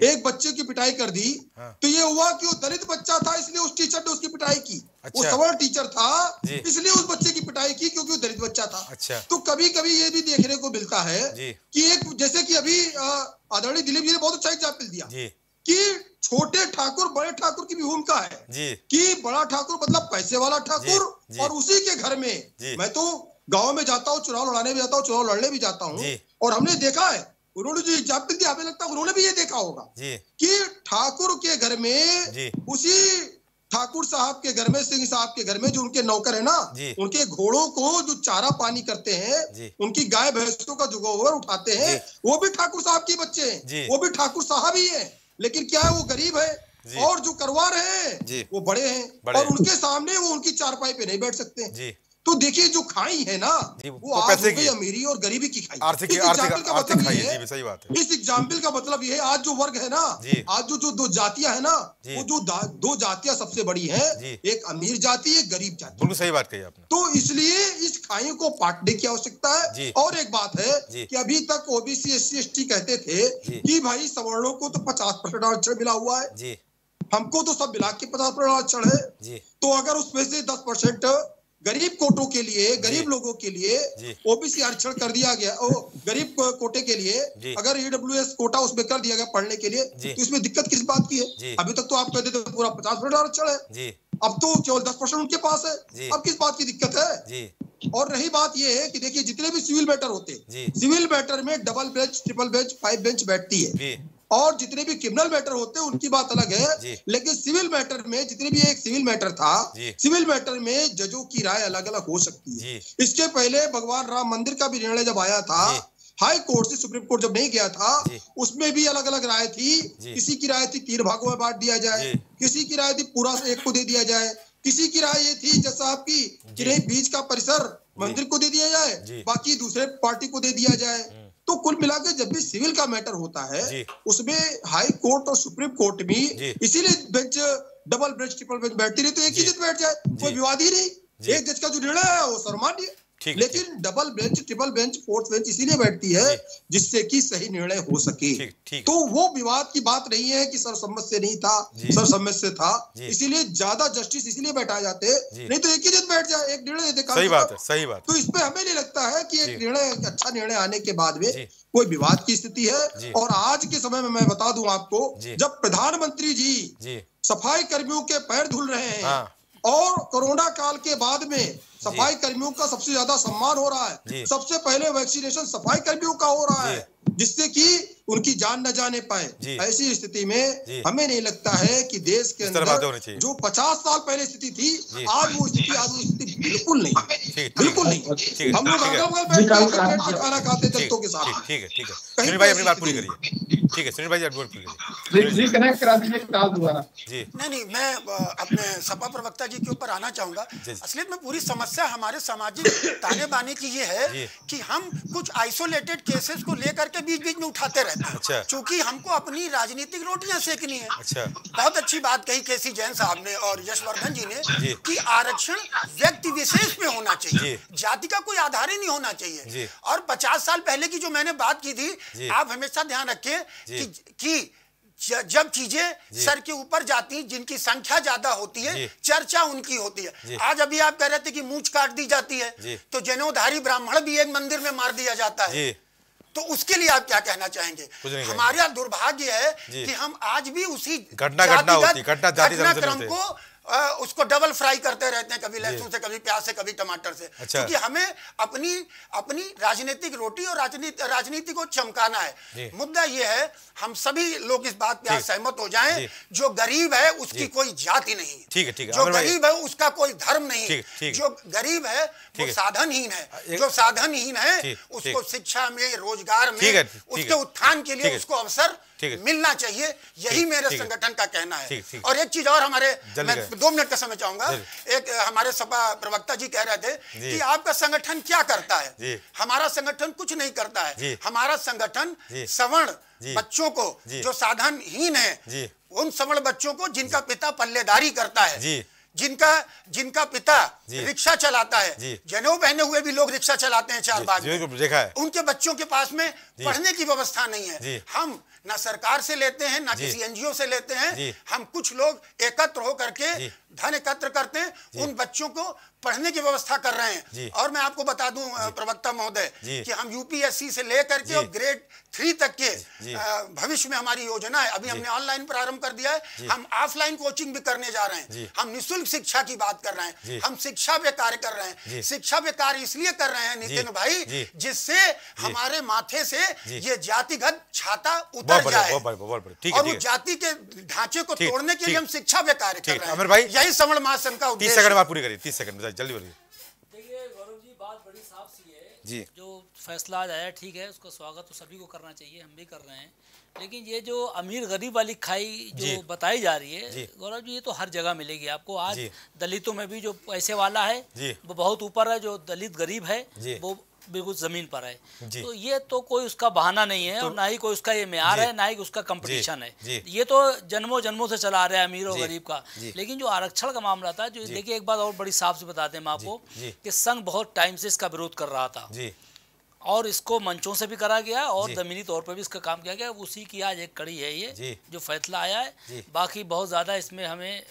[SPEAKER 2] एक बच्चे की पिटाई कर दी। हाँ। तो ये हुआ कि वो दलित बच्चा था इसलिए उस टीचर ने उसकी पिटाई की। अच्छा। वो सवर्ण टीचर था इसलिए उस बच्चे की पिटाई की क्योंकि वो दलित बच्चा था।
[SPEAKER 1] अच्छा।
[SPEAKER 2] तो कभी कभी ये भी देखने को मिलता है कि एक जैसे कि अभी आदरणीय दिलीप जी ने बहुत अच्छा एग्ज़ाम्पल दिया। कि छोटे ठाकुर बड़े ठाकुर की भी भूमिका है। कि बड़ा ठाकुर मतलब पैसे वाला ठाकुर और उसी के घर में। मैं तो गाँव में जाता हूँ चुनाव लड़ाने भी जाता हूँ चुनाव लड़ने भी जाता हूँ। और हमने देखा है उन्होंने जो एग्ज़ाम्पल दिया हमें लगता है उन्होंने भी ये देखा होगा कि ठाकुर के घर में उसी ठाकुर साहब के घर में सिंह साहब के घर में जो उनके नौकर है ना उनके घोड़ों को जो चारा पानी करते हैं उनकी गाय भैंसों का जो गोबर उठाते हैं वो भी ठाकुर साहब के बच्चे हैं वो भी ठाकुर साहब ही है। लेकिन क्या है वो गरीब है? और जो करवा रहे हैं वो बड़े हैं। और उनके सामने वो उनकी चारपाई पे नहीं बैठ सकते। तो देखिए जो खाई है ना वो आज हो गई अमीरी और गरीबी की खाई।
[SPEAKER 1] आर्थिक आर्थिक का मतलब ये है। सही बात है।
[SPEAKER 2] इस एग्ज़ाम्पल का मतलब ये है आज जो वर्ग है ना आज जो जो दो जातियाँ है ना वो जो दो जातियाँ सबसे बड़ी है एक अमीर जाति एक गरीब जाति।
[SPEAKER 1] बिल्कुल सही बात कही आपने।
[SPEAKER 2] तो इसलिए इस खाई को पाटने की आवश्यकता है। और एक बात है कि अभी तक ओबीसी एस सी कहते थे कि भाई सवर्णों को तो पचास परसेंट आरक्षण मिला हुआ है। हमको तो सब मिला के पचास परसेंट आरक्षण है। तो अगर उसमें से दस परसेंट गरीब कोटों के लिए गरीब लोगों के लिए ओबीसी आरक्षण कर दिया गया ओ गरीब कोटे के लिए अगर ईडब्ल्यू एस कोटा उसमें कर दिया गया पढ़ने के लिए तो इसमें दिक्कत किस बात की है? अभी तक तो आप कहते थे पूरा पचास परसेंट आरक्षण है। अब तो केवल दस परसेंट उनके पास है। अब किस बात की दिक्कत है? और रही बात यह है कि देखिए जितने भी सिविल मैटर होते हैं सिविल मैटर में double bench triple bench five bench बैठती है। और जितने भी क्रिमिनल मैटर होते हैं उनकी बात अलग है। लेकिन सिविल मैटर में जितने भी एक सिविल मैटर था सिविल मैटर में जजों की राय अलग अलग हो सकती है। इसके पहले भगवान राम मंदिर का भी निर्णय जब आया था हाई कोर्ट से सुप्रीम कोर्ट जब नहीं गया था उसमें भी अलग अलग राय थी। किसी की राय थी तीन भागों में बांट दिया जाए। किसी की राय थी पूरा एक को दे दिया जाए। किसी की राय ये थी जैसा आपकी कि नहीं बीच का परिसर मंदिर को दे दिया जाए बाकी दूसरे पार्टी को दे दिया जाए। तो कुल मिला के जब भी सिविल का मैटर होता है उसमें हाई कोर्ट और सुप्रीम कोर्ट भी इसीलिए bench double bench triple bench बैठती रही तो एक ही जज बैठ जाए कोई विवाद ही नहीं। एक जज का जो निर्णय है वो सर्वमान्य लेकिन double bench triple bench fourth bench इसीलिए बैठती है जिससे कि सही निर्णय हो सके। तो वो विवाद की बात नहीं है कि सर्वसम्मत से नहीं था सर्वसम्मत से था। इसीलिए ज़्यादा जस्टिस इसीलिए बैठाए जाते नहीं तो एक ही दिन बैठ जाए एक निर्णय देखा
[SPEAKER 1] सही बात है सही बात
[SPEAKER 2] तो इसमें हमें नहीं लगता है कि एक निर्णय अच्छा निर्णय आने के बाद में कोई विवाद की स्थिति है। और आज के समय में मैं बता दूँ आपको जब प्रधानमंत्री जी। सफ़ाई कर्मियों के पैर धुल रहे हैं हाँ। और कोरोना काल के बाद में सफ़ाई कर्मियों का सबसे ज़्यादा सम्मान हो रहा है। सबसे पहले वैक्सीनेशन सफ़ाई कर्मियों का हो रहा है जिससे कि उनकी जान न जाने पाए। ऐसी स्थिति में हमें नहीं लगता है कि देश के अंदर जो पचास साल पहले स्थिति थी आज वो स्थिति आज वो स्थिति बिल्कुल नहीं बिल्कुल नहीं हम लोग खाना खाते दत्तों के साथ।
[SPEAKER 1] ठीक है ठीक है। भाई अपनी बात पूरी करिए। ठीक है सुनील भाई
[SPEAKER 4] बोल रिकनेक्ट करा दीजिए कॉल दोबारा
[SPEAKER 5] जी। नहीं नहीं मैं अपने सपा प्रवक्ता जी के ऊपर आना चाहूँगा। असलियत में पूरी समस्या हमारे सामाजिक ताने बाने की ये है कि हम कुछ आइसोलेटेड केसेस को लेकर के बीच बीच में उठाते रहते हैं। अच्छा। चूँकि हमको अपनी राजनीतिक रोटियाँ सेकनी है। अच्छा। बहुत अच्छी बात कही केसी जैन साहब ने और यशवर्धन जी ने कि आरक्षण व्यक्ति विशेष पे होना चाहिए। जाति का कोई आधार ही नहीं होना चाहिए। और पचास साल पहले की जो मैंने बात की थी आप हमेशा ध्यान रखें कि, कि जब चीज़ें सर के ऊपर जाती हैं जिनकी संख्या ज़्यादा होती है चर्चा उनकी होती है। आज अभी आप कह रहे थे कि मूछ काट दी जाती है तो जनोधारी ब्राह्मण भी एक मंदिर में मार दिया जाता है। तो उसके लिए आप क्या कहना चाहेंगे? हमारा दुर्भाग्य है कि हम आज भी उसी
[SPEAKER 1] घटना घटना होती घटना
[SPEAKER 5] क्रम को उसको डबल फ्राई करते रहते हैं कभी लहसुन से कभी प्याज से कभी टमाटर से। अच्छा। क्योंकि हमें अपनी अपनी राजनीतिक रोटी और राजनीति राजनीति को चमकाना है। मुद्दा ये है हम सभी लोग इस बात पे सहमत हो जाएँ जो। गरीब है उसकी कोई जाति नहीं
[SPEAKER 1] ठीक है ठीक
[SPEAKER 5] है। जो गरीब है उसका कोई धर्म नहीं जो गरीब है वो साधनहीन है। जो साधनहीन है उसको शिक्षा में रोज़गार में उसके उत्थान के लिए उसको अवसर मिलना चाहिए यही मेरे संगठन का कहना है। और एक चीज़ और हमारे मैं दो मिनट का समय चाहूँगा। एक हमारे सपा प्रवक्ता जी कह रहे थे कि आपका संगठन क्या करता है? हमारा संगठन कुछ नहीं करता है। हमारा संगठन सवर्ण बच्चों को जो। साधनहीन है उन सवर्ण बच्चों को जिनका पिता पल्लेदारी करता है जिनका जिनका पिता रिक्शा चलाता है जनेऊ पहने हुए भी लोग रिक्शा चलाते हैं चार बाग
[SPEAKER 1] देखा है।
[SPEAKER 5] उनके बच्चों के पास में पढ़ने की व्यवस्था नहीं है। हम ना सरकार से लेते हैं ना किसी एनजीओ से लेते हैं। हम कुछ लोग एकत्र होकर के धन एकत्र करते हैं उन बच्चों को पढ़ने की व्यवस्था कर रहे हैं। और मैं आपको बता दूँ प्रवक्ता महोदय कि हम यूपीएससी से लेकर के और ग्रेड थ्री तक के भविष्य में हमारी योजना है। अभी हमने ऑनलाइन प्रारंभ कर दिया है। हम ऑफलाइन कोचिंग भी करने जा रहे हैं। हम निःशुल्क शिक्षा की बात कर रहे हैं। हम शिक्षा पे कार्य कर रहे हैं। शिक्षा पे कार्य इसलिए कर रहे हैं नितिन भाई जिससे हमारे माथे से ये जातिगत छाता उतर जाए। और जाति के ढांचे को तोड़ने के लिए हम शिक्षा पे कार्य कर रहे हैं। यही समण महासन का
[SPEAKER 1] तीस सेकंड पूरी करिए तीस सेकंड जल्दी बोलिए।
[SPEAKER 6] देखिए गौरव जी बात बड़ी साफ़ सी है। जी। जो फैसला आज आया ठीक है उसका स्वागत तो सभी को करना चाहिए हम भी कर रहे हैं। लेकिन ये जो अमीर गरीब वाली खाई जो बताई जा रही है गौरव जी ये तो हर जगह मिलेगी आपको। आज दलितों में भी जो पैसे वाला है वो बहुत ऊपर है जो दलित गरीब है वो बिल्कुल ज़मीन पर है। तो ये तो कोई उसका बहाना नहीं है तो, और ना ही कोई उसका ये म्यार है ना ही उसका कंपटीशन है। ये तो जन्मों जन्मों से चला आ रहा है अमीर और गरीब का। लेकिन जो आरक्षण का मामला था जो देखिए एक बात और बड़ी साफ़ से बताते हैं आपको कि संघ बहुत टाइम से इसका विरोध कर रहा था। और इसको मंचों से भी करा गया और जमीनी तौर पर भी इसका काम किया गया। उसी की आज एक कड़ी है ये जो। फैसला आया है। बाकी बहुत ज़्यादा इसमें हमें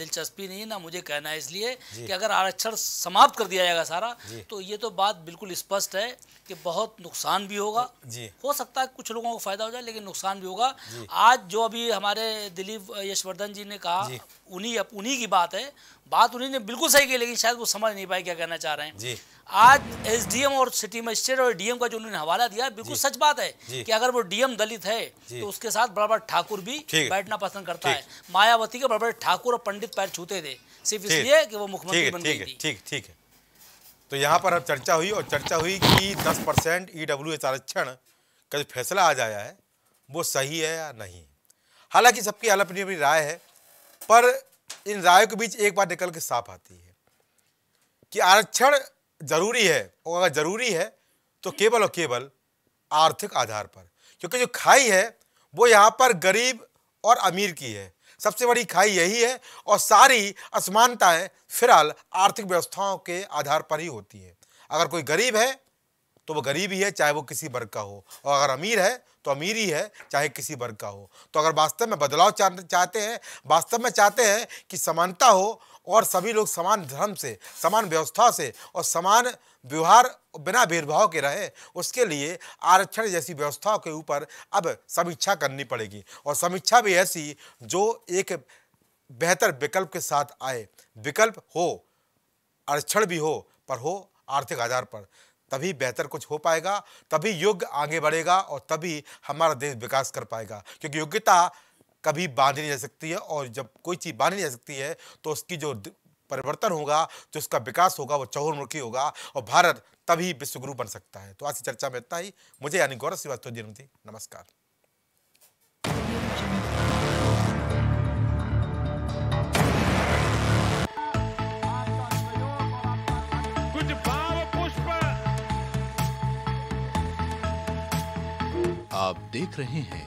[SPEAKER 6] दिलचस्पी नहीं है ना मुझे कहना है। इसलिए कि अगर आरक्षण समाप्त कर दिया जाएगा सारा तो ये तो बात बिल्कुल स्पष्ट है कि बहुत नुकसान भी होगा। जी। हो सकता है कुछ लोगों को फ़ायदा हो जाए लेकिन नुकसान भी होगा। आज जो अभी हमारे दिलीप यशवर्धन जी ने कहा उन्हीं उन्हीं की बात है। बात उन्हीं ने बिल्कुल सही की लेकिन शायद वो समझ नहीं पाए क्या कहना चाह रहे हैं। जी। आज एसडीएम और सिटी मजिस्ट्रेट और डीएम का जो उन्होंने हवाला दिया बिल्कुल सच बात है कि अगर वो डीएम दलित है तो उसके साथ बड़ा बड़ा ठाकुर भी बैठना पसंद करता है। मायावती के बड़े बड़े ठाकुर और पंडित पैर छूते थे। सिर्फ़ इसलिए कि वो मुख्यमंत्री बन गई थी।
[SPEAKER 1] ठीक ठीक है। तो यहाँ पर अब चर्चा हुई और चर्चा हुई कि 10 परसेंट ई डब्ल्यू एच आरक्षण का जो फैसला आ जाया है, वो सही है या नहीं? हालाँकि सबकी अलग अपनी अपनी राय है, पर इन रायों के बीच एक बात निकल के साफ़ आती है कि आरक्षण ज़रूरी है और अगर ज़रूरी है तो केवल और केवल आर्थिक आधार पर। क्योंकि जो खाई है, वो यहाँ पर गरीब और अमीर की है। सबसे बड़ी खाई यही है और सारी असमानताएँ फ़िलहाल आर्थिक व्यवस्थाओं के आधार पर ही होती है। अगर कोई गरीब है तो वो गरीब ही है, चाहे वो किसी वर्ग का हो। और अगर अमीर है तो अमीर ही है, चाहे किसी वर्ग का हो। तो अगर वास्तव में बदलाव चाहते हैं, वास्तव में चाहते हैं कि समानता हो और सभी लोग समान धर्म से, समान व्यवस्था से और समान व्यवहार बिना भेदभाव के रहे, उसके लिए आरक्षण जैसी व्यवस्थाओं के ऊपर अब समीक्षा करनी पड़ेगी। और समीक्षा भी ऐसी जो एक बेहतर विकल्प के साथ आए। विकल्प हो, आरक्षण भी हो, पर हो आर्थिक आधार पर। तभी बेहतर कुछ हो पाएगा, तभी युग आगे बढ़ेगा और तभी हमारा देश विकास कर पाएगा। क्योंकि योग्यता कभी बांधी नहीं जा सकती है और जब कोई चीज़ बांधी नहीं जा सकती है तो उसकी जो परिवर्तन होगा जो उसका विकास होगा वो चहुर्मुखी होगा और भारत तभी विश्वगुरु बन सकता है। तो आज की चर्चा में इतना ही। मुझे यानी गौरव श्रीवास्तव जी नमस्कार।
[SPEAKER 7] आप देख रहे हैं